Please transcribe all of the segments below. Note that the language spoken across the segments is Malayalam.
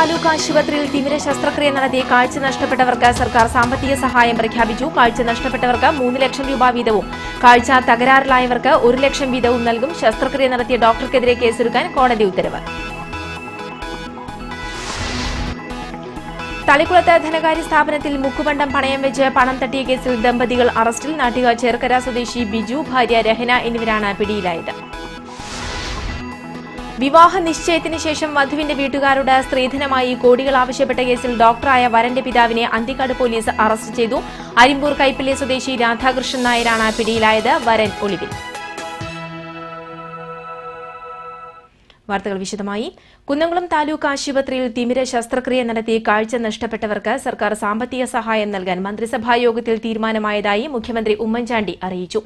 താലൂക്ക് ആശുപത്രിയിൽ തിമിര ശസ്ത്രക്രിയ നടത്തി കാഴ്ച നഷ്ടപ്പെട്ടവർക്ക് സർക്കാർ സാമ്പത്തിക സഹായം പ്രഖ്യാപിച്ചു. കാഴ്ച നഷ്ടപ്പെട്ടവർക്ക് മൂന്ന് ലക്ഷം രൂപ വീതവും. കാഴ്ച തകരാറിലായവർക്ക് ഒരു ലക്ഷം വീതവും നൽകും. ശസ്ത്രക്രിയ നടത്തിയ ഡോക്ടർക്കെതിരെ കേസെടുക്കാൻ കോടതി ഉത്തരവ്. തളിക്കുളത്ത് ധനകാര്യ സ്ഥാപനത്തിൽ മുക്കുപണ്ടം പണയം വെച്ച് പണം തട്ടിയ കേസിൽ ദമ്പതികൾ അറസ്റ്റിൽ നാട്ടിക ചേർക്കര സ്വദേശി ബിജു ഭാര്യ രഹന എന്നിവരാണ് പിടിയിലായത്. വിവാഹ നിശ്ചയത്തിന് ശേഷം വധുവിന്റെ വീട്ടുകാരോട് സ്ത്രീധനമായി കോടികൾ ആവശ്യപ്പെട്ട കേസിൽ ഡോക്ടറായ വരന്റെ പിതാവിനെ അന്തിക്കാട് പോലീസ് അറസ്റ്റ് ചെയ്തു. അരിമ്പൂർ കൈപ്പള്ളി സ്വദേശി രാധാകൃഷ്ണൻ നായരാണ് പിടിയിലായത് വരൻ ഒളിവിൽ. വാർത്തകൾ വിശദമായി. കുന്നംകുളം താലൂക്ക് ആശുപത്രിയിൽ തിമിര ശസ്ത്രക്രിയ നടത്തി കാഴ്ച നഷ്ടപ്പെട്ടവർക്ക് സർക്കാർ സാമ്പത്തിക സഹായം നൽകാൻ മന്ത്രിസഭാ യോഗത്തിൽ തീരുമാനമായതായി മുഖ്യമന്ത്രി ഉമ്മൻചാണ്ടി അറിയിച്ചു.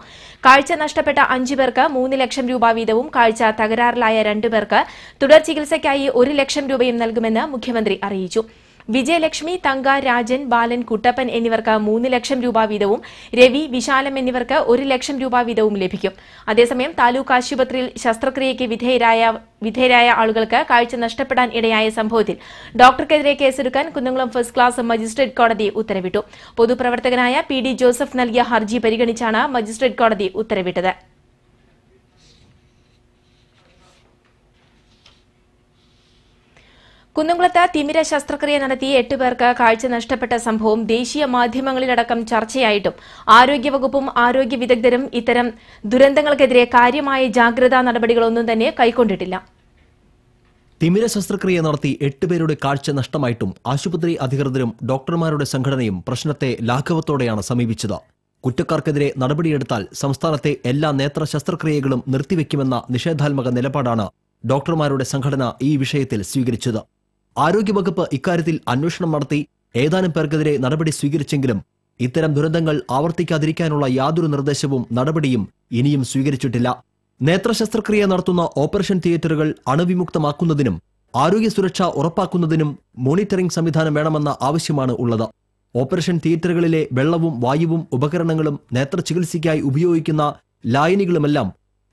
കാഴ്ച നഷ്ടപ്പെട്ട അഞ്ചു പേർക്ക് മൂന്ന് ലക്ഷം രൂപ വീതവും കാഴ്ച തകരാറിലായ രണ്ടുപേർക്ക് തുടർ ചികിത്സയ്ക്കായി ഒരു ലക്ഷം രൂപയും നൽകുമെന്ന് മുഖ്യമന്ത്രി അറിയിച്ചു. വിജയലക്ഷ്മി തങ്ക രാജൻ ബാലൻ കുട്ടപ്പൻ എന്നിവർക്ക് മൂന്ന് ലക്ഷം രൂപ വീതവും രവി വിശാലം എന്നിവർക്ക് ഒരു ലക്ഷം രൂപ വീതവും ലഭിക്കും. അതേസമയം താലൂക്ക് ആശുപത്രിയിൽ ശസ്ത്രക്രിയയ്ക്ക് വിധേയരായ വിധേയരായ ആളുകൾക്ക് കാഴ്ച നഷ്ടപ്പെടാൻ ഇടയായ സംഭവത്തിൽ ഡോക്ടർക്കെതിരെ കേസെടുക്കാൻ കുന്നംകുളം ഫസ്റ്റ് ക്ലാസ് മജിസ്ട്രേറ്റ് കോടതി ഉത്തരവിട്ടു. പൊതുപ്രവർത്തകനായ പി ഡി ജോസഫ് നൽകിയ ഹർജി പരിഗണിച്ചാണ് മജിസ്ട്രേറ്റ് കോടതി ഉത്തരവിട്ടത്. കുന്നംകുളത്ത് തിമിര ശസ്ത്രക്രിയ നടത്തി എട്ട് പേർക്ക് കാഴ്ച നഷ്ടപ്പെട്ട സംഭവം ദേശീയ മാധ്യമങ്ങളിലടക്കം ചർച്ചയായിട്ടും ആരോഗ്യവകുപ്പും ആരോഗ്യ വിദഗ്ധരും ഇത്തരം ദുരന്തങ്ങൾക്കെതിരെ കാര്യമായ ജാഗ്രതാ നടപടികളൊന്നും തന്നെ കൈക്കൊണ്ടിട്ടില്ല. തിമിര ശസ്ത്രക്രിയ നടത്തി എട്ടുപേരുടെ കാഴ്ച നഷ്ടമായിട്ടും ആശുപത്രി അധികൃതരും ഡോക്ടർമാരുടെ സംഘടനയും പ്രശ്നത്തെ ലാഘവത്തോടെയാണ് സമീപിച്ചത്. കുറ്റക്കാർക്കെതിരെ നടപടിയെടുത്താൽ സംസ്ഥാനത്തെ എല്ലാ നേത്ര ശസ്ത്രക്രിയകളും നിർത്തിവെക്കുമെന്ന നിഷേധാത്മക നിലപാടാണ് ഡോക്ടർമാരുടെ സംഘടന ഈ വിഷയത്തിൽ സ്വീകരിച്ചത്. ആരോഗ്യവകുപ്പ് ഇക്കാര്യത്തിൽ അന്വേഷണം നടത്തി ഏതാനും പേർക്കെതിരെ നടപടി സ്വീകരിച്ചെങ്കിലും ഇത്തരം ദുരന്തങ്ങൾ ആവർത്തിക്കാതിരിക്കാനുള്ള യാതൊരു നിർദ്ദേശവും നടപടിയും ഇനിയും സ്വീകരിച്ചിട്ടില്ല. നേത്ര ശസ്ത്രക്രിയ നടത്തുന്ന ഓപ്പറേഷൻ തിയേറ്ററുകൾ അണുവിമുക്തമാക്കുന്നതിനും ആരോഗ്യ സുരക്ഷ ഉറപ്പാക്കുന്നതിനും മോണിറ്ററിംഗ് സംവിധാനം വേണമെന്ന ആവശ്യമാണ് ഉള്ളത്. ഓപ്പറേഷൻ തിയേറ്ററുകളിലെ വെള്ളവും വായുവും ഉപകരണങ്ങളും നേത്ര ചികിത്സയ്ക്കായി ഉപയോഗിക്കുന്ന ലായനികളുമെല്ലാം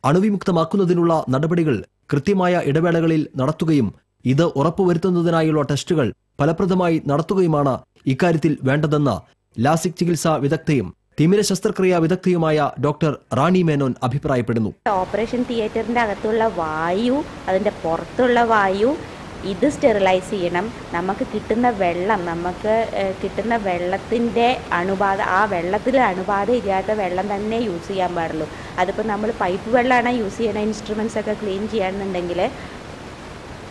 അണുവിമുക്തമാക്കുന്നതിനുള്ള നടപടികൾ കൃത്യമായ ഇടവേളകളിൽ നടത്തുകയും ഇത് ഉറപ്പുവരുത്തുന്നതിനായുള്ള ടെസ്റ്റുകൾ ഫലപ്രദമായി നടത്തുകയുമാണ് ഇക്കാര്യത്തിൽ വേണ്ടതെന്ന് ലാസിക് ചികിത്സാ വിദഗ്ധയും തിമിര ശസ്ത്രക്രിയാ വിദഗ്ധയുമായ ഡോക്ടർ റാണി മേനോൻ അഭിപ്രായപ്പെടുന്നു. ഓപ്പറേഷൻ തിയേറ്ററിന്റെ അകത്തുള്ള വായു അതിന്റെ പുറത്തുള്ള വായു ഇത് സ്റ്റെറിലൈസ് ചെയ്യണം. നമുക്ക് കിട്ടുന്ന വെള്ളം നമുക്ക് കിട്ടുന്ന വെള്ളത്തിന്റെ അണുബാധ ആ വെള്ളത്തിൽ അണുബാധ ഇല്ലാത്ത വെള്ളം തന്നെ യൂസ് ചെയ്യാൻ പാടുള്ളൂ. അതിപ്പോൾ നമ്മൾ പൈപ്പ് വെള്ളമാണ് യൂസ് ചെയ്യണ ഇൻസ്ട്രുമെൻസ് ഒക്കെ ക്ലീൻ ചെയ്യണമെന്നുണ്ടെങ്കിൽ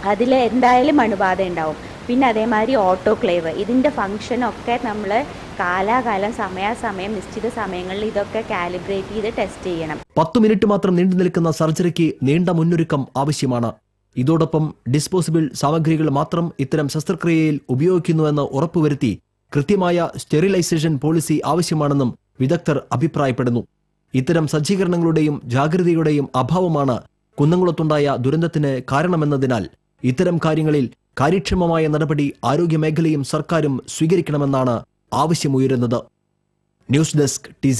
അതിൽ എന്തായാലും അണുബാധ ഉണ്ടാവും. പിന്നെ അതേമാതിരി ഓട്ടോക്ലേവ് ഇതിന്റെ ഫങ്ഷനൊക്കെ നമ്മൾ കാലാകാലം സമയാസമയം നിശ്ചിത സമയങ്ങളിൽ ഇതൊക്കെ കാലിബ്രേറ്റ് ചെയ്ത് ടെസ്റ്റ് ചെയ്യണം. പത്ത് മിനിറ്റ് മാത്രം നീണ്ടു നിൽക്കുന്ന സർജറിക്ക് നീണ്ട മുന്നൊരുക്കം ആവശ്യമാണ്. ഇതോടൊപ്പം ഡിസ്പോസിബിൾ സാമഗ്രികൾ മാത്രം ഇത്തരം ശസ്ത്രക്രിയയിൽ ഉപയോഗിക്കുന്നുവെന്ന് ഉറപ്പുവരുത്തി കൃത്യമായ സ്റ്റെറിലൈസേഷൻ പോളിസി ആവശ്യമാണെന്നും വിദഗ്ധർ അഭിപ്രായപ്പെടുന്നു. ഇത്തരം സജ്ജീകരണങ്ങളുടെയും ജാഗ്രതയുടെയും അഭാവമാണ് കുന്നംകുളത്തുണ്ടായ ദുരന്തത്തിന് കാരണമെന്നതിനാൽ ഇത്തരം കാര്യങ്ങളിൽ കാര്യക്ഷമമായ നടപടി ആരോഗ്യമേഖലയും സർക്കാരും സ്വീകരിക്കണമെന്നാണ് ആവശ്യമുയരുന്നത്. ന്യൂസ് ഡെസ്ക് ടി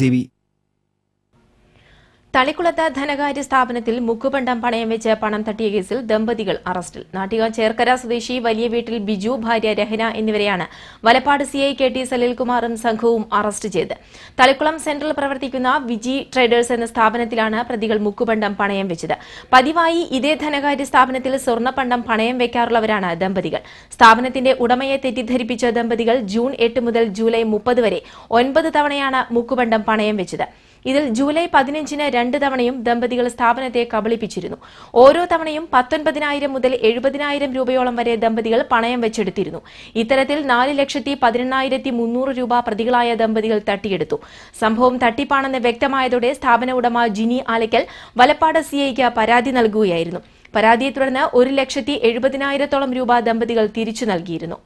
തളിക്കുളത്ത് ധനകാര്യ സ്ഥാപനത്തിൽ മുക്കുപണ്ടം പണയം വെച്ച് പണം തട്ടിയ കേസിൽ ദമ്പതികൾ അറസ്റ്റിൽ. നാട്ടിക ചേർക്കര സ്വദേശി വലിയ വീട്ടിൽ ബിജു ഭാര്യ രഹന എന്നിവരെയാണ് വലപ്പാട് സിഐ കെ ടി സലിൽകുമാറും സംഘവും അറസ്റ്റ് ചെയ്ത്. തളിക്കുളം സെന്ററിൽ പ്രവർത്തിക്കുന്ന വിജി ട്രേഡേഴ്സ് എന്ന സ്ഥാപനത്തിലാണ് പ്രതികൾ മുക്കുപണ്ടം പണയം വെച്ചത്. പതിവായി ഇതേ ധനകാര്യ സ്ഥാപനത്തിൽ സ്വർണപ്പണ്ടം പണയം വെക്കാറുള്ളവരാണ് ദമ്പതികൾ. സ്ഥാപനത്തിന്റെ ഉടമയെ തെറ്റിദ്ധരിപ്പിച്ച ദമ്പതികൾ ജൂൺ എട്ട് മുതൽ ജൂലൈ മുപ്പത് വരെ ഒൻപത് തവണയാണ് മുക്കുപണ്ടം പണയം വെച്ചത്. ഇതിൽ ജൂലൈ പതിനഞ്ചിന് രണ്ട് തവണയും ദമ്പതികൾ സ്ഥാപനത്തെ കബളിപ്പിച്ചിരുന്നു. ഓരോ തവണയും പത്തൊൻപതിനായിരം മുതൽ എഴുപതിനായിരം രൂപയോളം വരെ ദമ്പതികൾ പണയം വെച്ചെടുത്തിരുന്നു. ഇത്തരത്തിൽ നാല് ലക്ഷത്തി പതിനെണ്ണായിരത്തി മുന്നൂറ് രൂപ പ്രതികളായ ദമ്പതികൾ തട്ടിയെടുത്തു. സംഭവം തട്ടിപ്പാണെന്ന് വ്യക്തമായതോടെ സ്ഥാപന ഉടമ ജിനി ആലയ്ക്കൽ വലപ്പാട് സിഐക്ക് പരാതി നൽകുകയായിരുന്നു. പരാതിയെ തുടർന്ന് ഒരു ലക്ഷത്തി എഴുപതിനായിരത്തോളം രൂപ ദമ്പതികൾ തിരിച്ചു നൽകിയിരുന്നു.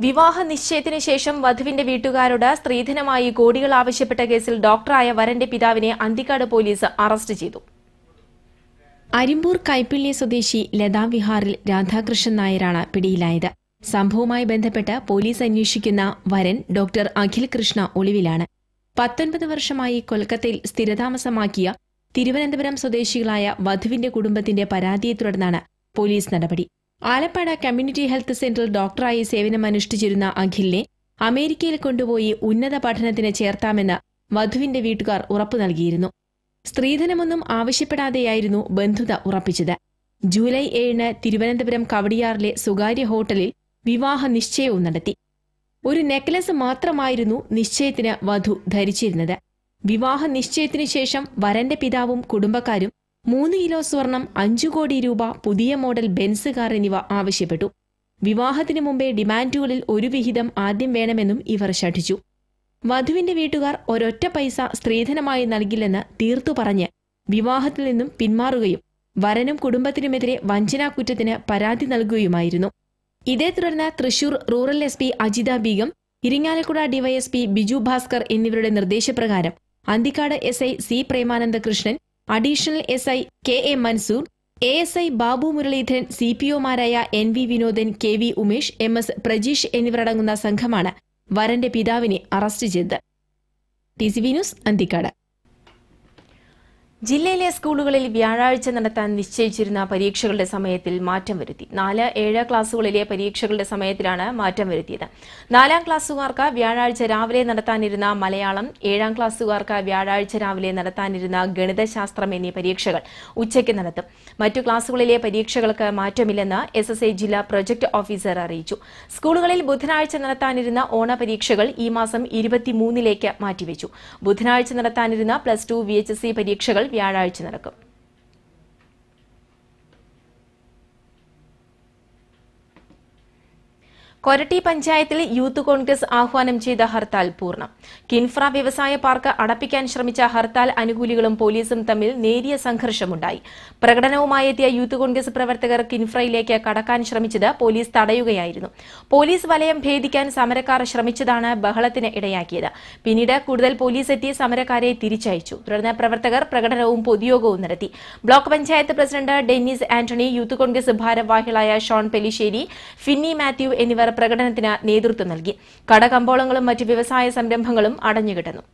വിവാഹ നിശ്ചയത്തിന് ശേഷം വധുവിന്റെ വീട്ടുകാരോട് സ്ത്രീധനമായി കോടികൾ ആവശ്യപ്പെട്ട കേസിൽ ഡോക്ടറായ വരന്റെ പിതാവിനെ അന്തിക്കാട് പോലീസ് അറസ്റ്റ് ചെയ്തു. അരിമ്പൂർ കൈപ്പിള്ളി സ്വദേശി ലതാവിഹാറിൽ രാധാകൃഷ്ണൻ നായരാണ് പിടിയിലായത്. സംഭവവുമായി ബന്ധപ്പെട്ട് പോലീസ് അന്വേഷിക്കുന്ന വരൻ ഡോക്ടർ അഖിൽ കൃഷ്ണ ഒളിവിലാണ്. പത്തൊൻപത് വർഷമായി കൊൽക്കത്തയിൽ സ്ഥിരതാമസമാക്കിയ തിരുവനന്തപുരം സ്വദേശികളായ വധുവിന്റെ കുടുംബത്തിന്റെ പരാതിയെ തുടർന്നാണ് പോലീസ് നടപടി. ആലപ്പാട് കമ്മ്യൂണിറ്റി ഹെൽത്ത് സെന്ററിൽ ഡോക്ടറായി സേവനമനുഷ്ഠിച്ചിരുന്ന അഖിലിനെ അമേരിക്കയിൽ കൊണ്ടുപോയി ഉന്നത പഠനത്തിന് ചേർത്താമെന്ന് വധുവിന്റെ വീട്ടുകാർ ഉറപ്പു നൽകിയിരുന്നു. സ്ത്രീധനമൊന്നും ആവശ്യപ്പെടാതെയായിരുന്നു ബന്ധുത ഉറപ്പിച്ചത്. ജൂലൈ ഏഴിന് തിരുവനന്തപുരം കവടിയാറിലെ സ്വകാര്യ ഹോട്ടലിൽ വിവാഹ നിശ്ചയവും നടത്തി. ഒരു നെക്ലസ് മാത്രമായിരുന്നു നിശ്ചയത്തിന് വധു ധരിച്ചിരുന്നത്. വിവാഹ നിശ്ചയത്തിനു ശേഷം വരന്റെ പിതാവും കുടുംബക്കാരും മൂന്ന് കിലോ സ്വർണം അഞ്ചു കോടി രൂപ പുതിയ മോഡൽ ബെൻസ് കാർ എന്നിവ ആവശ്യപ്പെട്ടു. വിവാഹത്തിന് മുമ്പേ ഡിമാൻഡുകളിൽ ഒരു വിഹിതം ആദ്യം വേണമെന്നും ഇവർ ശഠിച്ചു. വധുവിന്റെ വീട്ടുകാർ ഒരൊറ്റ പൈസ സ്ത്രീധനമായി നൽകില്ലെന്ന് തീർത്തു പറഞ്ഞ് വിവാഹത്തിൽ നിന്നും പിന്മാറുകയും വരനും കുടുംബത്തിനുമെതിരെ വഞ്ചനാക്കുറ്റത്തിന് പരാതി നൽകുകയുമായിരുന്നു. ഇതേ തുടർന്ന് Thrissur rural S P Ajitha Beegum Irinjalakuda DYSP Biju Bhaskar എന്നിവരുടെ നിർദ്ദേശപ്രകാരം Anthikad S C Premananda Krishnan additional S I K A Manzoor A S I Babu Muraleedharan C P ഒമാരായ N V Vinodan K V Umesh M S Prajeesh എന്നിവരടങ്ങുന്ന സംഘമാണ് വരന്റെ പിതാവിനെ അറസ്റ്റ് ചെയ്തത്. T C V news Anthikad. ജില്ലയിലെ സ്കൂളുകളിൽ വ്യാഴാഴ്ച നടത്താൻ നിശ്ചയിച്ചിരുന്ന പരീക്ഷകളുടെ സമയത്തിൽ മാറ്റം വരുത്തി. നാല് ഏഴ് ക്ലാസുകളിലെ പരീക്ഷകളുടെ സമയത്തിലാണ് മാറ്റം വരുത്തിയത്. നാലാം ക്ലാസ്സുകാർക്ക് വ്യാഴാഴ്ച രാവിലെ നടത്താനിരുന്ന മലയാളം ഏഴാം ക്ലാസ്സുകാർക്ക് വ്യാഴാഴ്ച രാവിലെ നടത്താനിരുന്ന ഗണിതശാസ്ത്രം എന്നീ പരീക്ഷകൾ ഉച്ചയ്ക്ക് നടത്തും. മറ്റു ക്ലാസുകളിലെ പരീക്ഷകൾക്ക് മാറ്റമില്ലെന്ന് എസ് എസ് ജില്ലാ പ്രൊജക്ട് ഓഫീസർ അറിയിച്ചു. സ്കൂളുകളിൽ ബുധനാഴ്ച നടത്താനിരുന്ന ഓണ പരീക്ഷകൾ ഈ മാസം ഇരുപത്തിമൂന്നിലേക്ക് മാറ്റിവെച്ചു. ബുധനാഴ്ച നടത്താനിരുന്ന പ്ലസ് ടു വി പരീക്ഷകൾ വ്യാഴാഴ്ച നടക്കും. കൊരട്ടി പഞ്ചായത്തിൽ യൂത്ത് കോൺഗ്രസ് ആഹ്വാനം ചെയ്ത ഹർത്താൽ പൂർണം. കിൻഫ്ര വ്യവസായ പാർക്ക് അടപ്പിക്കാൻ ശ്രമിച്ച ഹർത്താൽ അനുകൂലികളും പോലീസും തമ്മിൽ നേരിയ സംഘർഷമുണ്ടായി. പ്രകടനവുമായി എത്തിയ യൂത്ത് കോൺഗ്രസ് പ്രവർത്തകർ കിൻഫ്രയിലേക്ക് കടക്കാൻ ശ്രമിച്ചത് പോലീസ് തടയുകയായിരുന്നു. പോലീസ് വലയം ഭേദിക്കാൻ സമരക്കാർ ശ്രമിച്ചതാണ് ബഹളത്തിന് ഇടയാക്കിയത്. പിന്നീട് കൂടുതൽ പോലീസ് എത്തി സമരക്കാരെ തിരിച്ചയച്ചു. തുടർന്ന് പ്രവർത്തകർ പ്രകടനവും പൊതുയോഗവും നടത്തി. Block panchayat president Dennis Antony youth Congress ഭാരവാഹികളായ ഷോൺ പെലിശ്ശേരി ഫിന്നി മാത്യു എന്നിവർ പ്രകടനത്തിന് നേതൃത്വം നൽകി. കടകമ്പോളങ്ങളും മറ്റ് വ്യവസായ സംരംഭങ്ങളും അടഞ്ഞുകിടന്നു.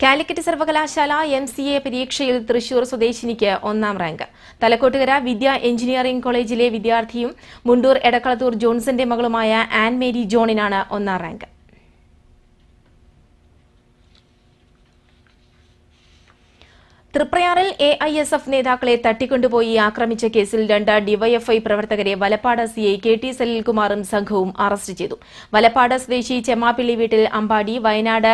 കാലിക്കറ്റ് സർവകലാശാല എം സി എ പരീക്ഷയിൽ തൃശൂർ സ്വദേശിനിക്ക് ഒന്നാം റാങ്ക്. തലക്കോട്ടുകര വിദ്യ എഞ്ചിനീയറിംഗ് കോളേജിലെ വിദ്യാർത്ഥിയും മുണ്ടൂർ എടക്കളത്തൂർ ജോൺസന്റെ മകളുമായ ആൻ മേരി ജോണിനാണ് ഒന്നാം റാങ്ക്. തൃപ്രയാറിൽ എ ഐ എസ് എഫ് നേതാക്കളെ തട്ടിക്കൊണ്ടുപോയി ആക്രമിച്ച കേസിൽ രണ്ട് ഡിവൈഎഫ്ഐ പ്രവർത്തകരെ വലപ്പാട് സിഐ കെ ടി സലിൽകുമാറും സംഘവും അറസ്റ്റ് ചെയ്തു. വലപ്പാട് സ്വദേശി ചെമ്മാപ്പിള്ളി വീട്ടിൽ അമ്പാടി വയനാട്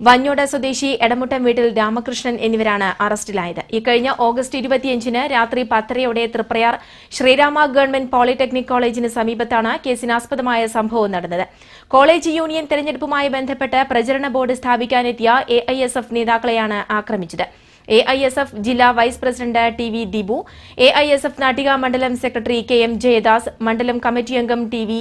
വഞ്ഞോട് സ്വദേശി എടമുട്ടം വീട്ടിൽ രാമകൃഷ്ണൻ എന്നിവരാണ് അറസ്റ്റിലായത്. ഇക്കഴിഞ്ഞ ഓഗസ്റ്റ് ഇരുപത്തിയഞ്ചിന് രാത്രി പത്തരയോടെ തൃപ്രയാർ ശ്രീരാമ ഗവൺമെന്റ് പോളിടെക്നിക് കോളേജിന് സമീപത്താണ് കേസിനാസ്പദമായ സംഭവം നടന്നത്. കോളേജ് യൂണിയൻ തെരഞ്ഞെടുപ്പുമായി ബന്ധപ്പെട്ട് പ്രചരണ ബോർഡ് സ്ഥാപിക്കാനെത്തിയ എ നേതാക്കളെയാണ് ആക്രമിച്ചത്. എ ഐ എസ് എഫ് ജില്ലാ vice president T V Dibu A I S F Nattika മണ്ഡലം സെക്രട്ടറി കെ എം ജയദാസ് മണ്ഡലം കമ്മിറ്റി അംഗം ടി വി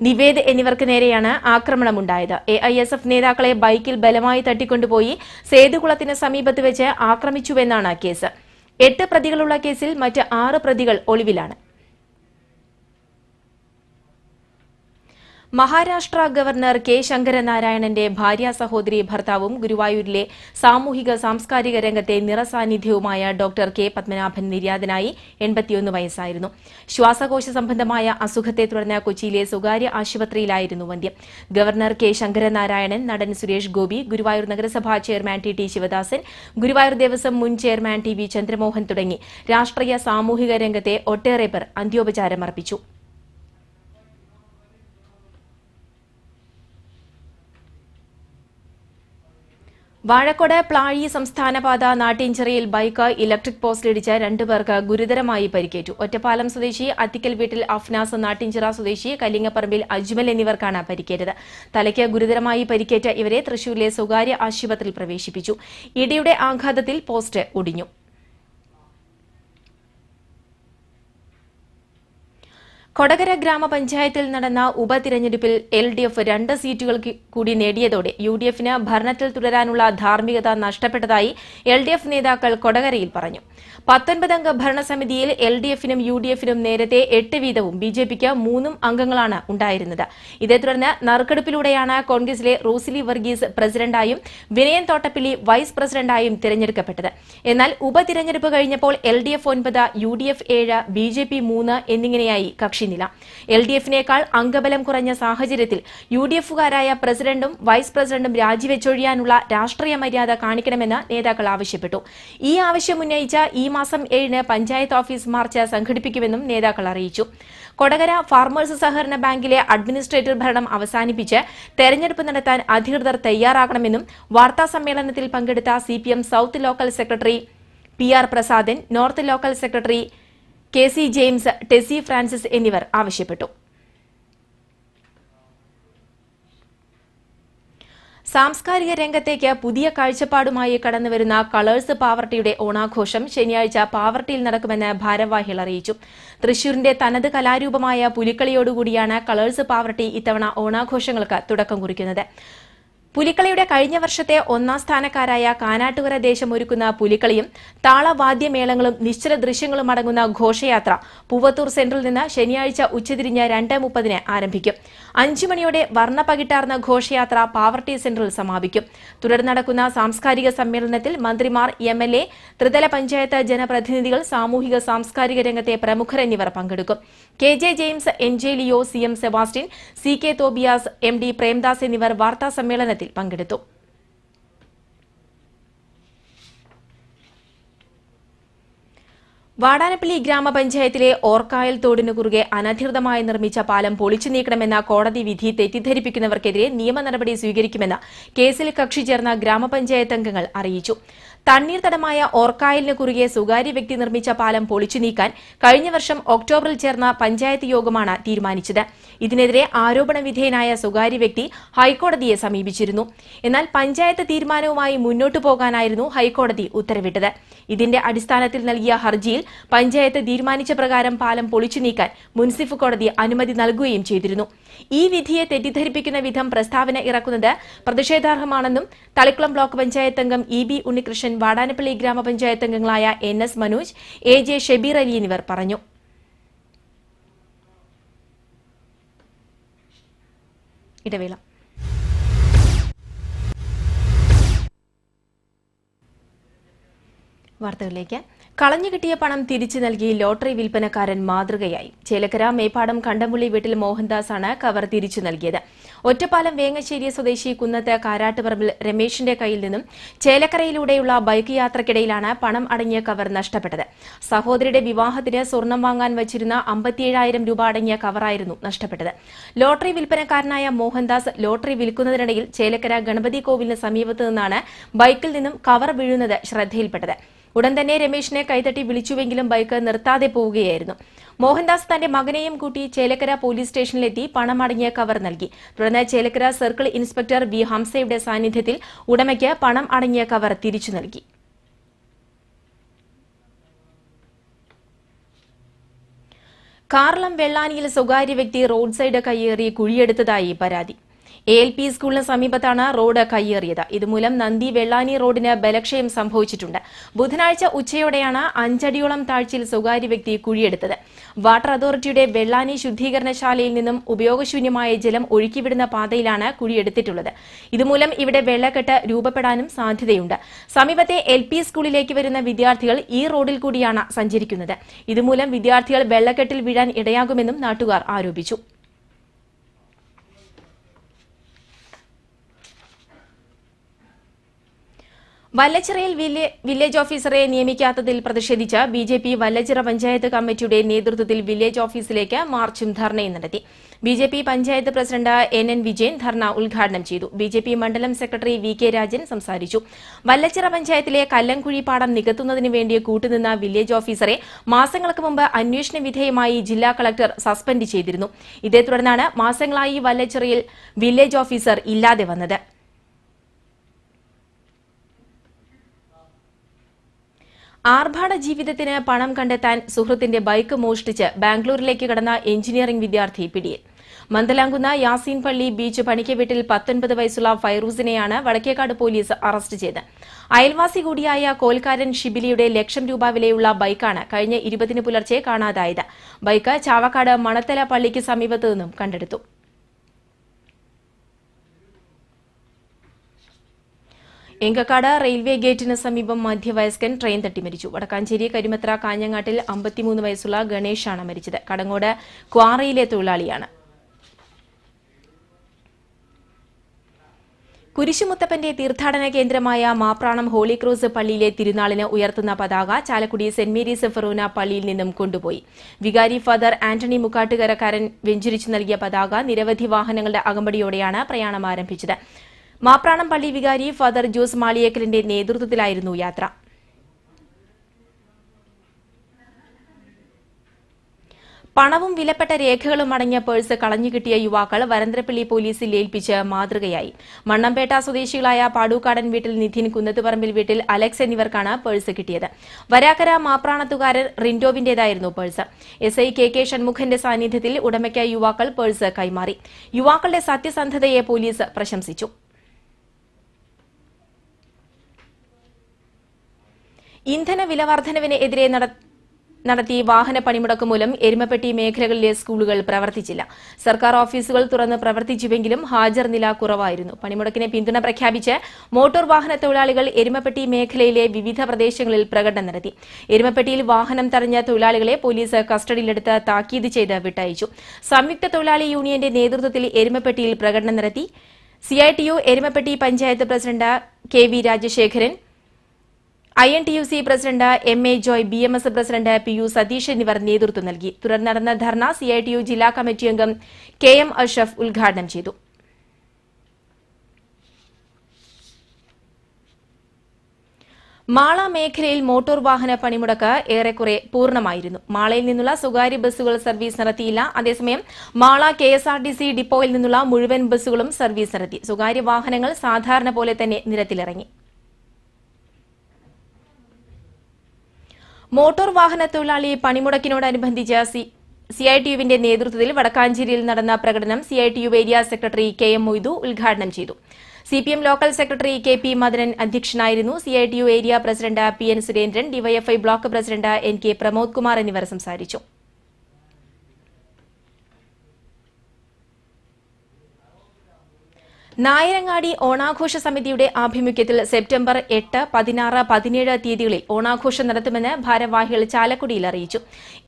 നിവേദ് എന്നിവർക്ക് നേരെയാണ് ആക്രമണമുണ്ടായത്. എ ഐ എസ് എഫ് നേതാക്കളെ ബൈക്കിൽ ബലമായി തട്ടിക്കൊണ്ടുപോയി സേതുകുളത്തിന് സമീപത്ത് വെച്ച് ആക്രമിച്ചുവെന്നാണ് കേസ്. എട്ട് പ്രതികളുള്ള കേസിൽ മറ്റ് ആറ് പ്രതികൾ ഒളിവിലാണ്. മഹാരാഷ്ട്ര ഗവർണർ കെ ശങ്കരനാരായണന്റെ ഭാര്യ സഹോദരി ഭർത്താവും ഗുരുവായൂരിലെ സാമൂഹിക സാംസ്കാരിക രംഗത്തെ നിറസാന്നിധ്യവുമായ ഡോക്ടർ കെ പത്മനാഭൻ നിര്യാതനായി എൺപത്തിയൊന്ന് വയസ്സായിരുന്നു. ശ്വാസകോശ സംബന്ധമായ അസുഖത്തെ തുടർന്ന് കൊച്ചിയിലെ സ്വകാര്യ ആശുപത്രിയിലായിരുന്നു വന്ധ്യം ഗവർണർ കെ ശങ്കരനാരായണൻ നടൻ സുരേഷ് ഗോപി ഗുരുവായൂർ നഗരസഭാ chairman T T Sivadasan Guruvayur Devaswom മുൻ ചെയർമാൻ ടി വി ചന്ദ്രമോഹൻ തുടങ്ങി. രാഷ്ട്രീയ സാമൂഹിക രംഗത്തെ ഒട്ടേറെ പേർ അന്ത്യോപചാരം വാഴക്കോട് പ്ലാഴി സംസ്ഥാനപാത നാട്ടിഞ്ചിറയിൽ ബൈക്ക് ഇലക്ട്രിക് പോസ്റ്റിലിടിച്ച് രണ്ടുപേർക്ക് ഗുരുതരമായി പരിക്കേറ്റു. ഒറ്റപ്പാലം സ്വദേശി അത്തിക്കൽ വീട്ടിൽ അഫ്നാസ് നാട്ടിഞ്ചിറ സ്വദേശി കല്ലിങ്ങപ്പറമ്പിൽ അജ്മൽ എന്നിവർക്കാണ് പരിക്കേറ്റത്. തലയ്ക്ക് ഗുരുതരമായി പരിക്കേറ്റ ഇവരെ തൃശൂരിലെ സ്വകാര്യ ആശുപത്രിയിൽ പ്രവേശിപ്പിച്ചു. ഇടിയുടെ ആഘാതത്തിൽ പോസ്റ്റ് ഒടിഞ്ഞു. കൊടകര ഗ്രാമപഞ്ചായത്തിൽ നടന്ന ഉപതിരഞ്ഞെടുപ്പിൽ എൽ ഡി എഫ് രണ്ട് സീറ്റുകൾ കൂടി നേടിയതോടെ യു ഡി എഫിന് ഭരണത്തിൽ തുടരാനുള്ള ധാർമ്മികത നഷ്ടപ്പെട്ടതായി എൽ ഡി എഫ് നേതാക്കൾ കൊടകരയിൽ പറഞ്ഞു. പത്തൊൻപതംഗ ഭരണസമിതിയിൽ എൽ ഡി എഫിനും യു ഡി എഫിനും നേരത്തെ എട്ട് വീതവും ബി ജെ പിക്ക് മൂന്നും അംഗങ്ങളാണ് ഉണ്ടായിരുന്നത്. ഇതേ തുടർന്ന് നറുക്കെടുപ്പിലൂടെയാണ് കോൺഗ്രസിലെ റോസിലി വർഗീസ് പ്രസിഡന്റായും വിനയൻ തോട്ടപ്പിള്ളി വൈസ് പ്രസിഡന്റായും തിരഞ്ഞെടുക്കപ്പെട്ടത്. എന്നാൽ ഉപതിരഞ്ഞെടുപ്പ് കഴിഞ്ഞപ്പോൾ എൽ ഡി എഫ് ഒൻപത് യു ഡി എഫ് ഏഴ് ബി ജെ പി മൂന്ന് എന്നിങ്ങനെയായി കക്ഷിനില എൽ ഡി എഫിനേക്കാൾ അംഗബലം കുറഞ്ഞ സാഹചര്യത്തിൽ യു ഡി എഫുകാരായ പ്രസിഡന്റും വൈസ് പ്രസിഡന്റും രാജിവെച്ചൊഴിയാനുള്ള രാഷ്ട്രീയ മര്യാദ കാണിക്കണമെന്ന് നേതാക്കൾ ആവശ്യപ്പെട്ടു. ഈ ആവശ്യം ഉന്നയിച്ച ഈ മാസം ഏഴിന് പഞ്ചായത്ത് ഓഫീസ് മാർച്ച് സംഘടിപ്പിക്കുമെന്നും നേതാക്കൾ അറിയിച്ചു. കൊടകര ഫാർമേഴ്സ് സഹകരണ ബാങ്കിലെ അഡ്മിനിസ്ട്രേറ്റർ ഭരണം അവസാനിപ്പിച്ച് തെരഞ്ഞെടുപ്പ് നടത്താൻ അധികൃതർ തയ്യാറാകണമെന്നും വാർത്താ സമ്മേളനത്തിൽ പങ്കെടുത്ത CPM south local secretary P R Prasadan north local secretary K C James Tessy Francis എന്നിവർ ആവശ്യപ്പെട്ടു. സാംസ്കാരിക രംഗത്തേക്ക് പുതിയ കാഴ്ചപ്പാടുമായി കടന്നുവരുന്ന കളേഴ്സ് പാവർട്ടിയുടെ ഓണാഘോഷം ശനിയാഴ്ച പാവർട്ടിയിൽ നടക്കുമെന്ന് ഭാരവാഹികൾ അറിയിച്ചു. തൃശൂരിന്റെ തനത് കലാരൂപമായ പുലിക്കളിയോടുകൂടിയാണ് കളേഴ്സ് പാവർട്ടി ഇത്തവണ ഓണാഘോഷങ്ങൾക്ക് തുടക്കം കുറിക്കുന്നത്. പുലിക്കളിയുടെ കഴിഞ്ഞ വർഷത്തെ ഒന്നാം സ്ഥാനക്കാരായ കാനാട്ടുകര ദേശം ഒരുക്കുന്ന പുലിക്കളിയും താളവാദ്യമേളങ്ങളും നിശ്ചല ദൃശ്യങ്ങളും അടങ്ങുന്ന ഘോഷയാത്ര പൂവത്തൂർ സെന്ററിൽ നിന്ന് ശനിയാഴ്ച ഉച്ചതിരിഞ്ഞ് രണ്ട് മുപ്പതിന് ആരംഭിക്കും. അഞ്ചു മണിയോടെ വർണ പകിട്ടാർന്ന ഘോഷയാത്ര പാവർട്ടി സെന്ററിൽ സമാപിക്കും. തുടർന്ന് നടക്കുന്ന സാംസ്കാരിക സമ്മേളനത്തിൽ മന്ത്രിമാർ എം ത്രിതല പഞ്ചായത്ത് ജനപ്രതിനിധികൾ സാമൂഹിക സാംസ്കാരിക രംഗത്തെ പ്രമുഖർ എന്നിവർ പങ്കെടുക്കും. K J James N J Leo C M Sebastian C K Tobias M D Premdas എന്നിവർ വാർത്താ സമ്മേളനത്തിൽ പങ്കെടുത്തു. വാടാനപ്പള്ളി ഗ്രാമപഞ്ചായത്തിലെ ഓർക്കായൽ തോടിനു കുറുകെ അനധികൃതമായി നിർമ്മിച്ച പാലം പൊളിച്ചു നീക്കണമെന്ന കോടതി വിധി തെറ്റിദ്ധരിപ്പിക്കുന്നവർക്കെതിരെ നിയമ നടപടി സ്വീകരിക്കുമെന്ന് കേസിൽ കക്ഷി ചേർന്ന ഗ്രാമപഞ്ചായത്ത് അംഗങ്ങൾ അറിയിച്ചു. തണ്ണീർത്തടമായ ഓർക്കായലിന് കുറുകെ സ്വകാര്യ വ്യക്തി നിർമ്മിച്ച പാലം പൊളിച്ചു നീക്കാൻ കഴിഞ്ഞ വർഷം ഒക്ടോബറിൽ ചേർന്ന പഞ്ചായത്ത് യോഗമാണ് തീരുമാനിച്ചത്. ഇതിനെതിരെ ആരോപണ വിധേയനായ സ്വകാര്യ വ്യക്തി ഹൈക്കോടതിയെ സമീപിച്ചിരുന്നു. എന്നാൽ പഞ്ചായത്ത് തീരുമാനവുമായി മുന്നോട്ടു പോകാനായിരുന്നു ഹൈക്കോടതി ഉത്തരവിട്ടത്. ഇതിന്റെ അടിസ്ഥാനത്തിൽ നൽകിയ ഹർജിയിൽ പഞ്ചായത്ത് തീരുമാനിച്ച പ്രകാരം പാലം പൊളിച്ചു നീക്കാൻ മുൻസിഫ് കോടതി അനുമതി നൽകുകയും ചെയ്തിരുന്നു. ഈ വിധിയെ തെറ്റിദ്ധരിപ്പിക്കുന്ന വിധം പ്രസ്താവന ഇറക്കുന്നത് പ്രതിഷേധാർഹമാണെന്നും തളിക്കുളം ബ്ലോക്ക് പഞ്ചായത്ത് അംഗം ഇ ബി ഉണ്ണികൃഷ്ണൻ വാടാനപ്പള്ളി ഗ്രാമപഞ്ചായത്ത് അംഗങ്ങളായ N S Manoj A J Shebeer Ali എന്നിവർ പറഞ്ഞു. ഇടവേള. വാർത്തകളിലേക്ക്. കളഞ്ഞു കിട്ടിയ പണം തിരിച്ചു നൽകി ലോട്ടറി വിൽപ്പനക്കാരൻ മാതൃകയായി. ചേലക്കര മേപ്പാടം കണ്ടമുള്ളി വീട്ടിൽ മോഹൻദാസ് ആണ് കവർ തിരിച്ചു നൽകിയത്. ഒറ്റപ്പാലം വേങ്ങശ്ശേരി സ്വദേശി കുന്നത്ത് കാരാട്ടുപറമ്പിൽ രമേശിന്റെ കയ്യിൽ നിന്നും ചേലക്കരയിലൂടെയുള്ള ബൈക്ക് യാത്രക്കിടയിലാണ് പണം അടങ്ങിയ കവർ നഷ്ടപ്പെട്ടത്. സഹോദരിയുടെ വിവാഹത്തിന് സ്വർണം വാങ്ങാൻ വച്ചിരുന്ന അമ്പത്തിയേഴായിരം രൂപ അടങ്ങിയ കവറായിരുന്നു നഷ്ടപ്പെട്ടത്. ലോട്ടറി വിൽപ്പനക്കാരനായ മോഹൻദാസ് ലോട്ടറി വിൽക്കുന്നതിനിടയിൽ ചേലക്കര ഗണപതി കോവിലിന് സമീപത്തു നിന്നാണ് ബൈക്കിൽ നിന്നും കവർ വീഴുന്നത് ശ്രദ്ധയിൽപ്പെട്ടത്. ഉടൻ തന്നെ രമേശിനെ കൈതട്ടി വിളിച്ചുവെങ്കിലും ബൈക്ക് നിർത്താതെ പോവുകയായിരുന്നു. മോഹൻദാസ് തന്റെ മകനെയും കൂട്ടി ചേലക്കര പോലീസ് സ്റ്റേഷനിലെത്തി പണമടങ്ങിയ കവർ നൽകി. തുടർന്ന് ചേലക്കര സർക്കിൾ ഇൻസ്പെക്ടർ വി ഹംസയുടെ സാന്നിധ്യത്തിൽ ഉടമയ്ക്ക് പണം അടങ്ങിയ കവർ തിരിച്ചു നൽകി. കാർളം വെള്ളാനിയിൽ സ്വകാര്യ വ്യക്തി റോഡ് സൈഡ് കയ്യേറി കുഴിയെടുത്തതായി പരാതി. എ എൽ പി സ്കൂളിന് സമീപത്താണ് റോഡ് കയ്യേറിയത്. ഇതുമൂലം നന്ദി വെള്ളാനി റോഡിന് ബലക്ഷയം സംഭവിച്ചിട്ടുണ്ട്. ബുധനാഴ്ച ഉച്ചയോടെയാണ് അഞ്ചടിയോളം താഴ്ചയിൽ സ്വകാര്യ വ്യക്തി കുഴിയെടുത്തത്. വാട്ടർ അതോറിറ്റിയുടെ വെള്ളാനി ശുദ്ധീകരണശാലയിൽ നിന്നും ഉപയോഗശൂന്യമായ ജലം ഒഴുക്കിവിടുന്ന പാതയിലാണ് കുഴിയെടുത്തിട്ടുള്ളത്. ഇതുമൂലം ഇവിടെ വെള്ളക്കെട്ട് രൂപപ്പെടാനും സാധ്യതയുണ്ട്. സമീപത്തെ എൽ പി സ്കൂളിലേക്ക് വരുന്ന വിദ്യാർത്ഥികൾ ഈ റോഡിൽ കൂടിയാണ് സഞ്ചരിക്കുന്നത്. ഇതുമൂലം വിദ്യാർത്ഥികൾ വെള്ളക്കെട്ടിൽ വീഴാൻ ഇടയാകുമെന്നും നാട്ടുകാർ ആരോപിച്ചു. വല്ലച്ചിറയിൽ വില്ലേജ് ഓഫീസറെ നിയമിക്കാത്തതിൽ പ്രതിഷേധിച്ച് B J P Vallachira panchayat കമ്മിറ്റിയുടെ നേതൃത്വത്തിൽ വില്ലേജ് ഓഫീസിലേക്ക് മാർച്ചും ധർണയും നടത്തി. B J P panchayat president N N Vijayan dharna ഉദ്ഘാടനം ചെയ്തു. ബി ജെ പി മണ്ഡലം സെക്രട്ടറി വി കെ രാജൻ സംസാരിച്ചു. വല്ലച്ചിറ പഞ്ചായത്തിലെ കല്ലംകുഴി പാടം നികത്തുന്നതിന് വേണ്ടി കൂട്ടുനിന്ന വില്ലേജ് ഓഫീസറെ മാസങ്ങൾക്ക് മുമ്പ് അന്വേഷണ വിധേയമായി ജില്ലാ കളക്ടർ സസ്പെൻഡ് ചെയ്തിരുന്നു. ഇതേ തുടർന്നാണ് മാസങ്ങളായി വല്ലച്ചിറയിൽ വില്ലേജ് ഓഫീസർ ഇല്ലാതെ വന്നത്. ആർഭാട ജീവിതത്തിന് പണം കണ്ടെത്താൻ സുഹൃത്തിന്റെ ബൈക്ക് മോഷ്ടിച്ച് ബാംഗ്ലൂരിലേക്ക് കടന്ന എഞ്ചിനീയറിംഗ് വിദ്യാർത്ഥി പിടിയിൽ. മന്ദലാങ്കുന്ന യാസീൻ പള്ളി ബീച്ച് പണിക്ക് വീട്ടിൽ പത്തൊൻപത് വയസ്സുള്ള ഫൈറൂസിനെയാണ് വടക്കേക്കാട് പോലീസ് അറസ്റ്റ് ചെയ്ത് അയൽവാസി കൂടിയായ കോൽക്കാരൻ ഷിബിലിയുടെ ലക്ഷം രൂപ വിലയുള്ള ബൈക്കാണ് കഴിഞ്ഞ ഇരുപതിന് പുലർച്ചെ കാണാതായത്. ബൈക്ക് ചാവക്കാട് മണത്തല പള്ളിക്ക് സമീപത്തു നിന്നും കണ്ടെടുത്തു. എങ്കക്കാട് റെയിൽവേ ഗേറ്റിന് സമീപം മധ്യവയസ്കൻ ട്രെയിൻ തട്ടി മരിച്ചു വടക്കാഞ്ചേരി കരിമത്ര കാഞ്ഞങ്ങാട്ടിൽ അമ്പത്തിമൂന്ന് വയസ്സുള്ള ഗണേഷാണ് മരിച്ചത്. കടങ്ങോട് ക്വാറിയിലെ തൊഴിലാളിയാണ്. കുരിശുമുത്തപ്പന്റെ തീർത്ഥാടന കേന്ദ്രമായ മാപ്രാണം ഹോളി ക്രോസ് പള്ളിയിലെ തിരുനാളിന് ഉയർത്തുന്ന പതാക ചാലക്കുടി സെന്റ് മേരീസ് ഫെറോന പള്ളിയിൽ നിന്നും കൊണ്ടുപോയി. വികാരി ഫാദർ ആന്റണി മുക്കാട്ടുകരക്കാരൻ വെഞ്ചരിച്ചു നൽകിയ പതാക നിരവധി വാഹനങ്ങളുടെ അകമ്പടിയോടെയാണ് പ്രയാണം ആരംഭിച്ചത്. മാപ്രാണം പള്ളി വികാരി ഫാദർ ജോസ് മാളിയേക്കലിന്റെ നേതൃത്വത്തിലായിരുന്നു യാത്ര. പണവും വിലപ്പെട്ട രേഖകളും അടങ്ങിയ പേഴ്സ് കളഞ്ഞുകിട്ടിയ യുവാക്കൾ വരന്തരപ്പള്ളി പോലീസിൽ ഏൽപ്പിച്ച് മാതൃകയായി. മണ്ണമ്പേട്ട സ്വദേശികളായ പാടൂക്കാടൻ വീട്ടിൽ നിധിൻ കുന്നത്തുപറമ്പിൽ വീട്ടിൽ അലക്സ് എന്നിവർക്കാണ് പേഴ്സ് കിട്ടിയത്. വരാക്കര മാപ്രാണത്തുകാരൻ റിൻഡോവിന്റേതായിരുന്നു purse. S I K K ഷൺമുഖന്റെ സാന്നിധ്യത്തിൽ ഉടമയ്ക്ക് യുവാക്കൾ പേഴ്സ് കൈമാറി. യുവാക്കളുടെ സത്യസന്ധതയെ പോലീസ് പ്രശംസിച്ചു. ഇന്ധന വിലവർദ്ധനവിന് എതിരെ നടത്തിയ നടത്തി വാഹന പണിമുടക്ക് മൂലം എരുമപ്പെട്ടി മേഖലകളിലെ സ്കൂളുകൾ പ്രവർത്തിച്ചില്ല. സർക്കാർ ഓഫീസുകൾ തുറന്ന് പ്രവർത്തിച്ചുവെങ്കിലും ഹാജർ നില കുറവായിരുന്നു. പണിമുടക്കിനെ പിന്തുണ പ്രഖ്യാപിച്ച് മോട്ടോർ വാഹന തൊഴിലാളികൾ എരുമപ്പെട്ടി മേഖലയിലെ വിവിധ പ്രദേശങ്ങളിൽ പ്രകടനം നടത്തി. എരുമപ്പെട്ടിയിൽ വാഹനം തടഞ്ഞ തൊഴിലാളികളെ പോലീസ് കസ്റ്റഡിയിലെടുത്ത് താക്കീത് ചെയ്ത് വിട്ടയച്ചു. സംയുക്ത തൊഴിലാളി യൂണിയന്റെ നേതൃത്വത്തിൽ എരുമപ്പെട്ടിയിൽ പ്രകടനം നടത്തി. CITU Erumapetty panchayat president K V Rajasekharan I N T U C president M A Joy B M S president P U Satheesh എന്നിവർ നേതൃത്വം നൽകി. തുടർന്ന് നടന്ന dharna C I T U ജില്ലാ കമ്മിറ്റി അംഗം കെ എം അഷഫ് ഉദ്ഘാടനം ചെയ്തു. മാള മേഖലയിൽ മോട്ടോർ വാഹന പണിമുടക്ക് ഏറെക്കുറെ പൂർണമായിരുന്നു. മാളയിൽ നിന്നുള്ള സ്വകാര്യ ബസ്സുകൾ സർവീസ് നടത്തിയില്ല. അതേസമയം Mala K S R T C ഡിപ്പോയിൽ നിന്നുള്ള മുഴുവൻ ബസ്സുകളും സർവീസ് നടത്തി. സ്വകാര്യ വാഹനങ്ങൾ സാധാരണ പോലെ തന്നെ നിരത്തിലിറങ്ങി. മോട്ടോർ വാഹന തൊഴിലാളി പണിമുടക്കിനോടനുബന്ധിച്ച് സി ഐ ടി യുവിന്റെ നേതൃത്വത്തിൽ വടക്കാഞ്ചേരിയിൽ നടന്ന പ്രകടനം C I T U area secretary K M Moidu ഉദ്ഘാടനം ചെയ്തു. C P M local secretary K P Madanan അധ്യക്ഷനായിരുന്നു. C I T U area president P N Surendran DYFI block president N K Pramod Kumar എന്നിവർ സംസാരിച്ചു. നായരങ്ങാടി ഓണാഘോഷ സമിതിയുടെ ആഭിമുഖ്യത്തിൽ സെപ്റ്റംബർ എട്ട് പതിനാറ് പതിനേഴ് തീയതികളിൽ ഓണാഘോഷം നടത്തുമെന്ന് ഭാരവാഹികൾ ചാലക്കുടിയിൽ അറിയിച്ചു.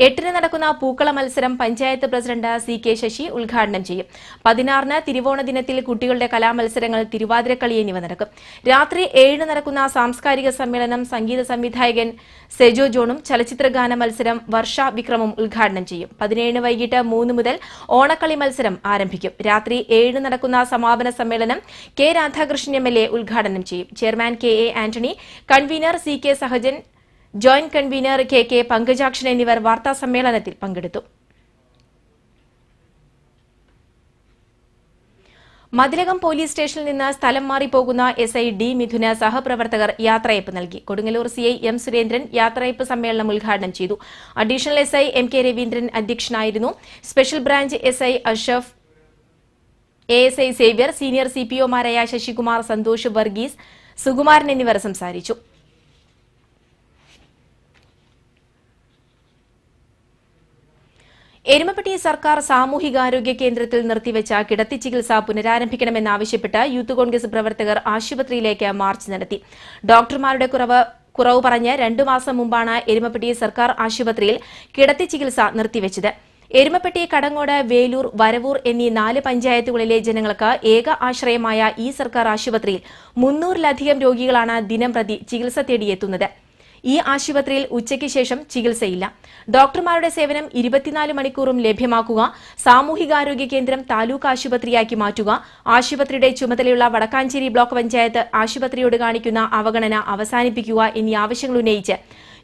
എട്ടിന് നടക്കുന്ന പൂക്കള മത്സരം panchayat president C K Sasi ഉദ്ഘാടനം ചെയ്യും. പതിനാറിന് തിരുവോണ ദിനത്തിൽ കുട്ടികളുടെ കലാമത്സരങ്ങൾ തിരുവാതിരക്കളി എന്നിവ നടക്കും. രാത്രി ഏഴിന് നടക്കുന്ന സാംസ്കാരിക സമ്മേളനം സംഗീത സംവിധായകൻ സെജോ ജോണും ചലച്ചിത്ര ഗാന മത്സരം വർഷ വിക്രമും ഉദ്ഘാടനം ചെയ്യും. പതിനേഴിന് വൈകിട്ട് മൂന്ന് മുതൽ ഓണക്കളി മത്സരം ആരംഭിക്കും. രാത്രി ഏഴിന് നടക്കുന്ന സമാപന സമ്മേളനം K Radhakrishnan M L A ഉദ്ഘാടനം ചെയ്യും. Chairman K A Antony convener C K Sahajan joint convener K K Pankajakshan എന്നിവർ വാർത്താ സമ്മേളനത്തിൽ പങ്കെടുത്തു. മതിലകം പോലീസ് സ്റ്റേഷനിൽ നിന്ന് സ്ഥലം മാറി പോകുന്ന എസ് ഐ ഡി മിഥുന സഹപ്രവർത്തകർ യാത്രയപ്പ് നൽകി. കൊടുങ്ങല്ലൂർ സിഐ എം സുരേന്ദ്രൻ യാത്രയപ്പ് സമ്മേളനം ഉദ്ഘാടനം ചെയ്തു. Additional S I M K Raveendran അധ്യക്ഷനായിരുന്നു. Special branch S I Ashaf A S I Xavier senior C P ഒമാരായ Sasikumar Santhosh Varghese Sukumaran എന്നിവർ സംസാരിച്ചു. എരുമപ്പെട്ടി സർക്കാർ സാമൂഹികാരോഗ്യ കേന്ദ്രത്തിൽ നിർത്തിവെച്ച കിടത്തി ചികിത്സ പുനരാരംഭിക്കണമെന്നാവശ്യപ്പെട്ട് യൂത്ത് കോൺഗ്രസ് പ്രവർത്തകർ ആശുപത്രിയിലേക്ക് മാർച്ച് നടത്തി. ഡോക്ടർമാരുടെ കുറവ് കുറവ് പറഞ്ഞ് രണ്ടു മാസം മുമ്പാണ് എരുമപ്പെട്ടി സർക്കാർ ആശുപത്രിയിൽ കിടത്തി ചികിത്സ നിർത്തിവെച്ചത്. എരുമപ്പെട്ടി കടങ്ങോട് വേലൂർ വരവൂർ എന്നീ നാല് പഞ്ചായത്തുകളിലെ ജനങ്ങൾക്ക് ഏക ആശ്രയമായ ഈ സർക്കാർ ആശുപത്രിയിൽ മുന്നൂറിലധികം രോഗികളാണ് ദിനം പ്രതി ചികിത്സ തേടിയെത്തുന്നത്. ഈ ആശുപത്രിയിൽ ഉച്ചയ്ക്ക് ശേഷം ചികിത്സയില്ല. ഡോക്ടർമാരുടെ സേവനം ഇരുപത്തിനാല് മണിക്കൂറും ലഭ്യമാക്കുക സാമൂഹികാരോഗ്യ കേന്ദ്രം താലൂക്ക് ആശുപത്രിയാക്കി മാറ്റുക ആശുപത്രിയുടെ ചുമതലയുള്ള വടക്കാഞ്ചേരി ബ്ലോക്ക് പഞ്ചായത്ത് ആശുപത്രിയോട് കാണിക്കുന്ന അവഗണന അവസാനിപ്പിക്കുക എന്നീ ആവശ്യങ്ങൾ ഉന്നയിച്ച്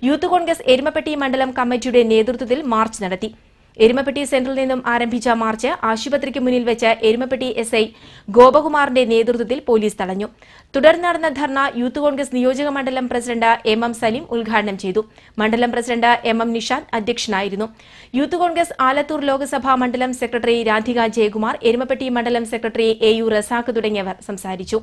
യൂത്ത് കോൺഗ്രസ് എരുമപ്പെട്ടി മണ്ഡലം കമ്മിറ്റിയുടെ നേതൃത്വത്തിൽ മാർച്ച് നടത്തി. എരുമപ്പെട്ടി സെന്ററിൽ നിന്നും ആരംഭിച്ച മാർച്ച് ആശുപത്രിക്ക് മുന്നിൽ വെച്ച് എരുമപ്പെട്ടി എസ് ഐ ഗോപകുമാറിന്റെ നേതൃത്വത്തിൽ പോലീസ് തടഞ്ഞു. തുടർന്ന് നടന്ന ധർണ യൂത്ത് കോൺഗ്രസ് നിയോജക മണ്ഡലം പ്രസിഡന്റ് എം എം സലീം ഉദ്ഘാടനം ചെയ്തു. മണ്ഡലം പ്രസിഡന്റ് എം എം നിഷാദ് അധ്യക്ഷനായിരുന്നു. യൂത്ത് കോൺഗ്രസ് ആലത്തൂർ ലോക്സഭാ മണ്ഡലം സെക്രട്ടറി രാധിക ജയകുമാർ എരുമപ്പെട്ടി മണ്ഡലം സെക്രട്ടറി എ യു റസാഖ് തുടങ്ങിയവർ സംസാരിച്ചു.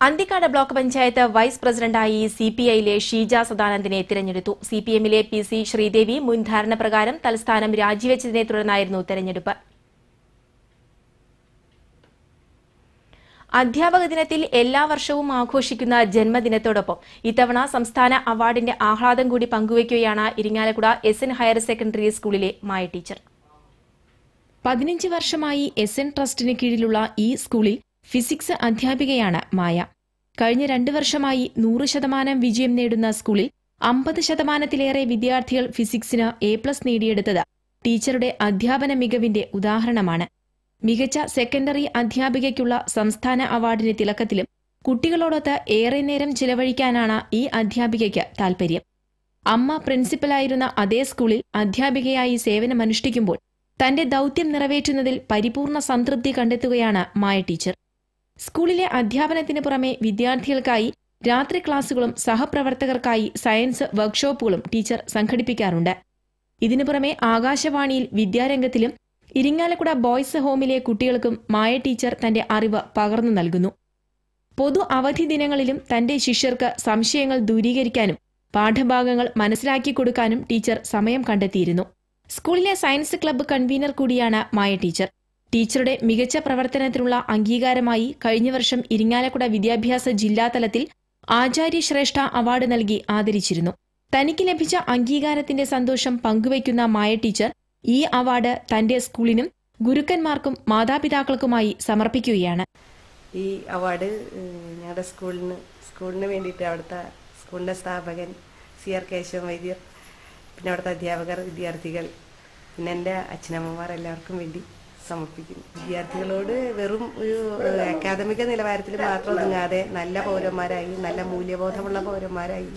അന്തിക്കാട് ബ്ലോക്ക് പഞ്ചായത്ത് വൈസ് പ്രസിഡന്റായി സിപിഐയിലെ ഷീജ സദാനന്ദിനെ തിരഞ്ഞെടുത്തു. സിപിഎമ്മിലെ പി സി ശ്രീദേവി മുൻ ധാരണപ്രകാരം തലസ്ഥാനം രാജിവെച്ചതിനെ തുടർന്നായിരുന്നു തെരഞ്ഞെടുപ്പ്. അധ്യാപക ദിനത്തിൽ എല്ലാ വർഷവും ആഘോഷിക്കുന്ന ജന്മദിനത്തോടൊപ്പം ഇത്തവണ സംസ്ഥാന അവാർഡിന്റെ ആഹ്ലാദം കൂടി പങ്കുവയ്ക്കുകയാണ് Irinjalakuda S N higher secondary സ്കൂളിലെ മായ ടീച്ചർ. പതിനഞ്ച് വർഷമായി എസ് എൻ ട്രസ്റ്റിന് കീഴിലുള്ള ഈ സ്കൂളിൽ ഫിസിക്സ് അധ്യാപികയാണ് മായ. കഴിഞ്ഞ രണ്ടു വർഷമായി നൂറ് ശതമാനം വിജയം നേടുന്ന സ്കൂളിൽ അമ്പത് ശതമാനത്തിലേറെ വിദ്യാർത്ഥികൾ ഫിസിക്സിന് എ പ്ലസ് നേടിയെടുത്തത് ടീച്ചറുടെ അധ്യാപന മികവിന്റെ ഉദാഹരണമാണ്. മികച്ച സെക്കൻഡറി അധ്യാപികയ്ക്കുള്ള സംസ്ഥാന അവാർഡിന് തിളക്കത്തിലും കുട്ടികളോടൊത്ത് ഏറെ നേരം ചിലവഴിക്കാനാണ് ഈ അധ്യാപികയ്ക്ക് താൽപര്യം. അമ്മ പ്രിൻസിപ്പലായിരുന്ന അതേ സ്കൂളിൽ അധ്യാപികയായി സേവനമനുഷ്ഠിക്കുമ്പോൾ തന്റെ ദൗത്യം നിറവേറ്റുന്നതിൽ പരിപൂർണ സംതൃപ്തി കണ്ടെത്തുകയാണ് മായ ടീച്ചർ. സ്കൂളിലെ അധ്യാപനത്തിന് പുറമെ വിദ്യാർത്ഥികൾക്കായി രാത്രി ക്ലാസുകളും സഹപ്രവർത്തകർക്കായി സയൻസ് വർക്ക്ഷോപ്പുകളും ടീച്ചർ സംഘടിപ്പിക്കാറുണ്ട്. ഇതിനു പുറമെ ആകാശവാണിയിൽ വിദ്യാരംഗത്തിലും ഇരിങ്ങാലക്കുട ബോയ്സ് ഹോമിലെ കുട്ടികൾക്കും മായ ടീച്ചർ തന്റെ അറിവ് പകർന്നു നൽകുന്നു. പൊതു അവധി ദിനങ്ങളിലും തന്റെ ശിഷ്യർക്ക് സംശയങ്ങൾ ദൂരീകരിക്കാനും പാഠഭാഗങ്ങൾ മനസ്സിലാക്കി കൊടുക്കാനും ടീച്ചർ സമയം കണ്ടെത്തിയിരുന്നു. സ്കൂളിലെ സയൻസ് ക്ലബ്ബ് കൺവീനർ കൂടിയാണ് മായ ടീച്ചർ. ടീച്ചറുടെ മികച്ച പ്രവർത്തനത്തിനുള്ള അംഗീകാരമായി കഴിഞ്ഞ വർഷം ഇരിങ്ങാലക്കുട വിദ്യാഭ്യാസ ജില്ലാതലത്തിൽ ആചാര്യശ്രേഷ്ഠ അവാർഡ് നൽകി ആദരിച്ചിരുന്നു. തനിക്ക് ലഭിച്ച അംഗീകാരത്തിന്റെ സന്തോഷം പങ്കുവയ്ക്കുന്ന മായ ടീച്ചർ ഈ അവാർഡ് തന്റെ സ്കൂളിനും ഗുരുക്കന്മാർക്കും മാതാപിതാക്കൾക്കുമായി സമർപ്പിക്കുകയാണ്. ഈ അവാർഡ് ഞങ്ങളുടെ സ്കൂളിന് സ്കൂളിന് വേണ്ടിയിട്ട് അവിടുത്തെ സ്കൂളിന്റെ സ്ഥാപകൻ സി ആർ കേശവ വൈദ്യർ പിന്നെ അവിടുത്തെ അധ്യാപകർ വിദ്യാർത്ഥികൾ പിന്നെ എന്റെ അച്ഛനമ്മമാർ എല്ലാവർക്കും വേണ്ടി സമർപ്പിക്കുന്നു. വിദ്യാർത്ഥികളോട് വെറും ഒരു അക്കാദമിക നിലവാരത്തിൽ മാത്രം ഒതുങ്ങാതെ നല്ല പൗരന്മാരായി നല്ല മൂല്യബോധമുള്ള പൗരന്മാരായി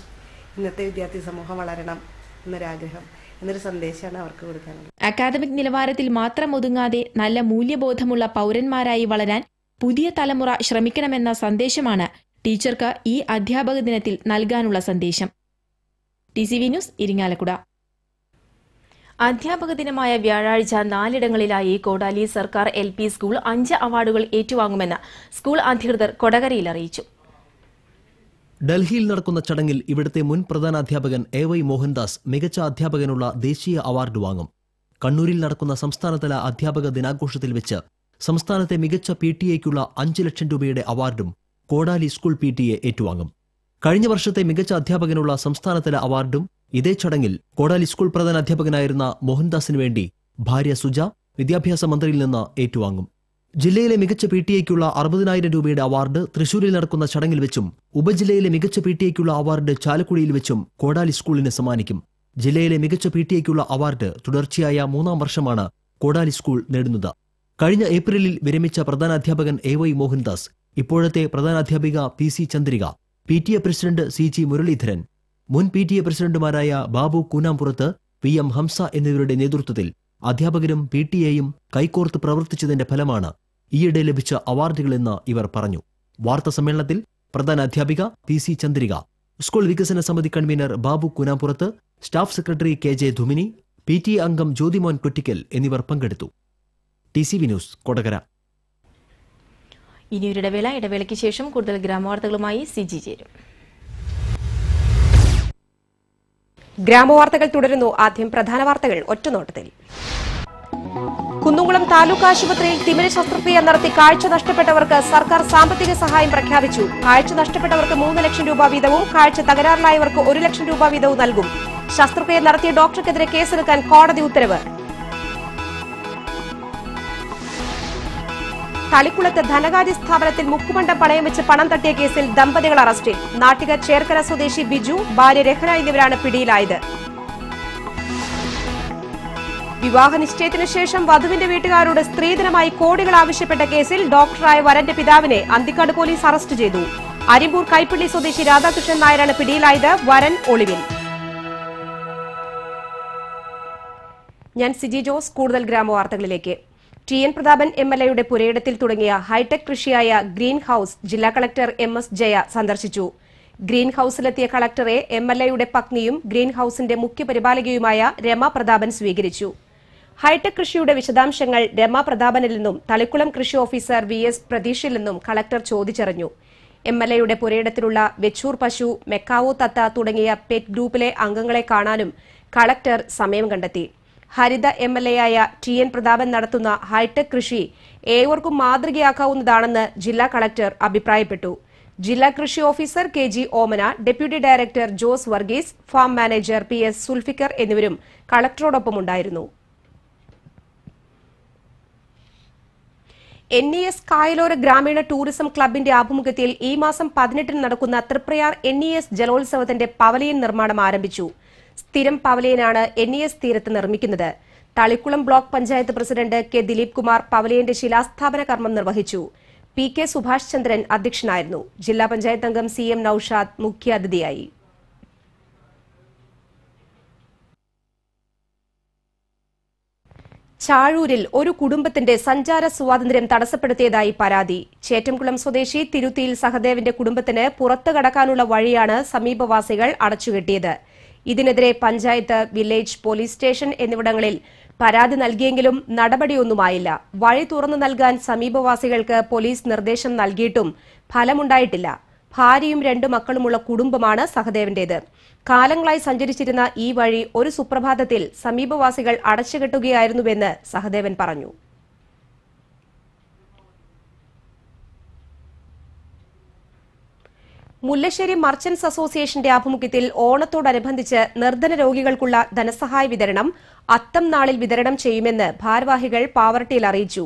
ഇന്നത്തെ വിദ്യാർത്ഥി സമൂഹം വളരണം എന്നൊരാഗ്രഹം എന്നൊരു സന്ദേശമാണ് അവർക്ക് കൊടുക്കാനുള്ളത്. അക്കാദമിക് നിലവാരത്തിൽ മാത്രം ഒതുങ്ങാതെ നല്ല മൂല്യബോധമുള്ള പൗരന്മാരായി വളരാൻ പുതിയ തലമുറ ശ്രമിക്കണമെന്ന സന്ദേശമാണ് ടീച്ചർക്ക് ഈ അധ്യാപക ദിനത്തിൽ നൽകാനുള്ള സന്ദേശം. T C V news Irinjalakuda. അധ്യാപക ദിനമായ വ്യാഴാഴ്ച നാലിടങ്ങളിലായി കോടാലി സർക്കാർ എൽ പി സ്കൂൾ അഞ്ച് അവാർഡുകൾ ഏറ്റുവാങ്ങുമെന്ന് സ്കൂൾ അധികൃതർ കൊടകരയിൽ അറിയിച്ചു. ഡൽഹിയിൽ നടക്കുന്ന ചടങ്ങിൽ ഇവിടുത്തെ മുൻ പ്രധാനാധ്യാപകൻ എ വൈ മോഹൻദാസ് മികച്ച അധ്യാപകനുള്ള ദേശീയ അവാർഡ് വാങ്ങും. കണ്ണൂരിൽ നടക്കുന്ന സംസ്ഥാനതല അധ്യാപക ദിനാഘോഷത്തിൽ വെച്ച് സംസ്ഥാനത്തെ മികച്ച പി ടി എക്കുള്ള അഞ്ച് ലക്ഷം രൂപയുടെ അവാർഡും കോടാലി സ്കൂൾ പി ടി എ ഏറ്റുവാങ്ങും. കഴിഞ്ഞ വർഷത്തെ മികച്ച അധ്യാപകനുള്ള സംസ്ഥാനതല അവാർഡും ഇതേ ചടങ്ങിൽ കോടാലി സ്കൂൾ പ്രധാന അധ്യാപകനായിരുന്ന മോഹൻദാസിന് വേണ്ടി ഭാര്യ സുജ വിദ്യാഭ്യാസ മന്ത്രിയിൽ നിന്ന് ഏറ്റുവാങ്ങും. ജില്ലയിലെ മികച്ച പി ടി എക്കുള്ള അറുപതിനായിരം രൂപയുടെ അവാർഡ് തൃശൂരിൽ നടക്കുന്ന ചടങ്ങിൽ വെച്ചും ഉപജില്ലയിലെ മികച്ച പി ടി എക്കുള്ള അവാർഡ് ചാലക്കുടിയിൽ വെച്ചും കോടാലി സ്കൂളിന് സമ്മാനിക്കും. ജില്ലയിലെ മികച്ച പി ടി എക്കുള്ള അവാർഡ് തുടർച്ചയായ മൂന്നാം വർഷമാണ് കോടാലി സ്കൂൾ നേടുന്നത്. കഴിഞ്ഞ ഏപ്രിലിൽ വിരമിച്ച പ്രധാനാധ്യാപകൻ എ വൈ മോഹൻദാസ് ഇപ്പോഴത്തെ പ്രധാനാധ്യാപിക P C Chandrika P T A president C G Muraleedharan മുൻ പി ടി എ പ്രസിഡന്റുമാരായ ബാബു കൂനാംപുറത്ത് പി എം ഹംസ എന്നിവരുടെ നേതൃത്വത്തിൽ അധ്യാപകരും പി ടി എയും കൈകോർത്ത് പ്രവർത്തിച്ചതിന്റെ ഫലമാണ് ഈയിടെ ലഭിച്ച അവാർഡുകളെന്ന് ഇവർ പറഞ്ഞു. വാർത്താ സമ്മേളനത്തിൽ പ്രധാന അധ്യാപിക പി സി ചന്ദ്രിക സ്കൂൾ വികസന സമിതി convener Babu Koonampurath staff secretary K J Dhumini P T അംഗം ജ്യോതിമോൻ കൊറ്റിക്കൽ എന്നിവർ പങ്കെടുത്തു. ന്യൂസ് കൊടകര. ഇനിയൊരിടവേള ഇടവേളയ്ക്ക് ശേഷം കൂടുതൽ ഗ്രാമവാർത്തകളുമായി സിജി ചേരും. ഗ്രാമവാർത്തകൾ തുടരുന്നു. ആദ്യം പ്രധാന വാർത്തകൾ ഒറ്റനോട്ടത്തിൽ. കുന്നുകുളം താലൂക്ക് ആശുപത്രിയിൽ തിമിര ശസ്ത്രക്രിയ നടത്തി കാഴ്ച നഷ്ടപ്പെട്ടവർക്ക് സർക്കാർ സാമ്പത്തിക സഹായം പ്രഖ്യാപിച്ചു. കാഴ്ച നഷ്ടപ്പെട്ടവർക്ക് മൂന്ന് ലക്ഷം രൂപ വീതവും കാഴ്ച തകരാറിലായവർക്ക് ഒരു ലക്ഷം രൂപ വീതവും നൽകും. ശസ്ത്രക്രിയ നടത്തിയ ഡോക്ടർക്കെതിരെ കേസെടുക്കാൻ കോടതി ഉത്തരവ്. തളിക്കുളത്ത് ധനകാര്യ സ്ഥാപനത്തിൽ മുക്കുമണ്ടം പണയം വെച്ച് പണം തട്ടിയ കേസിൽ ദമ്പതികൾ അറസ്റ്റിൽ. നാട്ടിക ചേർക്കര സ്വദേശി ബിജു ഭാര്യ രഹന എന്നിവരാണ് പിടിയിലായത്. വിവാഹ നിശ്ചയത്തിനു ശേഷം വധുവിന്റെ വീട്ടുകാരോട് സ്ത്രീധനമായി കോടികൾ ആവശ്യപ്പെട്ട കേസിൽ ഡോക്ടറായ വരന്റെ പിതാവിനെ അന്തിക്കാട് പോലീസ് അറസ്റ്റ് ചെയ്തു. അരിമ്പൂർ കൈപ്പള്ളി സ്വദേശി രാധാകൃഷ്ണൻ നായരാണ് പിടിയിലായത് വരൻ ഒളിവിൽ. ഞാൻ സിജി ജോസ് കൂടുതൽ ഗ്രാമവാർത്തകളിലേക്ക്. T N Prathapan M L എയുടെ പുരയിടത്തിൽ തുടങ്ങിയ ഹൈടെക് കൃഷിയായ ഗ്രീൻ ഹൌസ് ജില്ലാ കളക്ടർ എം എസ് ജയ സന്ദർശിച്ചു. ഗ്രീൻ ഹൌസിലെത്തിയ കളക്ടറെ എം എൽ എയുടെ പത്നിയും ഗ്രീൻ ഹൌസിന്റെ മുഖ്യപരിപാലകയുമായ രമ പ്രതാപൻ സ്വീകരിച്ചു. ഹൈടെക് കൃഷിയുടെ വിശദാംശങ്ങൾ രമ പ്രതാപനിൽ നിന്നും തളിക്കുളം കൃഷി ഓഫീസർ വി എസ് പ്രതീഷിൽ നിന്നും കളക്ടർ ചോദിച്ചറിഞ്ഞു. എം എൽ എയുടെ പുരയിടത്തിലുള്ള വെച്ചൂർ പശു മെക്കാവോ തത്ത തുടങ്ങിയ പെറ്റ് ഗ്രൂപ്പിലെ അംഗങ്ങളെ കാണാനും കളക്ടർ സമയം കണ്ടെത്തി. ഹരിത എം എൽ എ ആയ ടി എൻ പ്രതാപൻ നടത്തുന്ന ഹൈടെക് കൃഷി ഏവർക്കും മാതൃകയാക്കാവുന്നതാണെന്ന് ജില്ലാ കളക്ടർ അഭിപ്രായപ്പെട്ടു. ജില്ലാ കൃഷി officer K G Omana deputy director Jose Varghese farm manager P S Sulfikar എന്നിവരും കളക്ടറോടൊപ്പമുണ്ടായിരുന്നു. എൻ ഇ എസ് കായലോര ഗ്രാമീണ ടൂറിസം ക്ലബിന്റെ ആഭിമുഖ്യത്തിൽ ഈ മാസം പതിനെട്ടിന് നടക്കുന്ന തൃപ്രയാർ എൻ ഇ എസ് ജലോത്സവത്തിന്റെ പവലിയൻ നിർമ്മാണം ആരംഭിച്ചു. സ്ഥിരം പവലയനാണ് എൻ ഇ എസ് തീരത്ത് നിർമ്മിക്കുന്നത്. Thalikulam block panchayat president K Dileep Kumar പവലയന്റെ ശിലാസ്ഥാപന കർമ്മം നിർവഹിച്ചു. പി കെ സുഭാഷ് ചന്ദ്രൻ അധ്യക്ഷനായിരുന്നു. ജില്ലാ പഞ്ചായത്ത് അംഗം സി എം നൌഷാദ് മുഖ്യാതിഥിയായി. ചാഴൂരിൽ ഒരു കുടുംബത്തിന്റെ സഞ്ചാര സ്വാതന്ത്ര്യം തടസ്സപ്പെടുത്തിയതായി പരാതി. ചേറ്റംകുളം സ്വദേശി തിരുത്തിയിൽ സഹദേവിന്റെ കുടുംബത്തിന് പുറത്തു കടക്കാനുള്ള വഴിയാണ് സമീപവാസികൾ അടച്ചുകെട്ടിയത്. ഇതിനെതിരെ പഞ്ചായത്ത് വില്ലേജ് പോലീസ് സ്റ്റേഷൻ എന്നിവിടങ്ങളിൽ പരാതി നൽകിയെങ്കിലും നടപടിയൊന്നുമായില്ല. വഴി തുറന്നു നൽകാൻ സമീപവാസികൾക്ക് പോലീസ് നിർദ്ദേശം നൽകിയിട്ടും ഫലമുണ്ടായിട്ടില്ല. ഭാര്യയും രണ്ടു മക്കളുമുള്ള കുടുംബമാണ് സഹദേവന്റേത്. കാലങ്ങളായി സഞ്ചരിച്ചിരുന്ന ഈ വഴി ഒരു സുപ്രഭാതത്തിൽ സമീപവാസികൾ അടച്ചുകെട്ടുകയായിരുന്നുവെന്ന് സഹദേവൻ പറഞ്ഞു. മുല്ലശ്ശേരി മർച്ചന്റ്സ് അസോസിയേഷന്റെ ആഭിമുഖ്യത്തിൽ ഓണത്തോടനുബന്ധിച്ച് നിർധന രോഗികൾക്കുള്ള ധനസഹായ വിതരണം അത്തം നാളിൽ വിതരണം ചെയ്യുമെന്ന് ഭാരവാഹികൾ പാവർട്ടിയിൽ അറിയിച്ചു.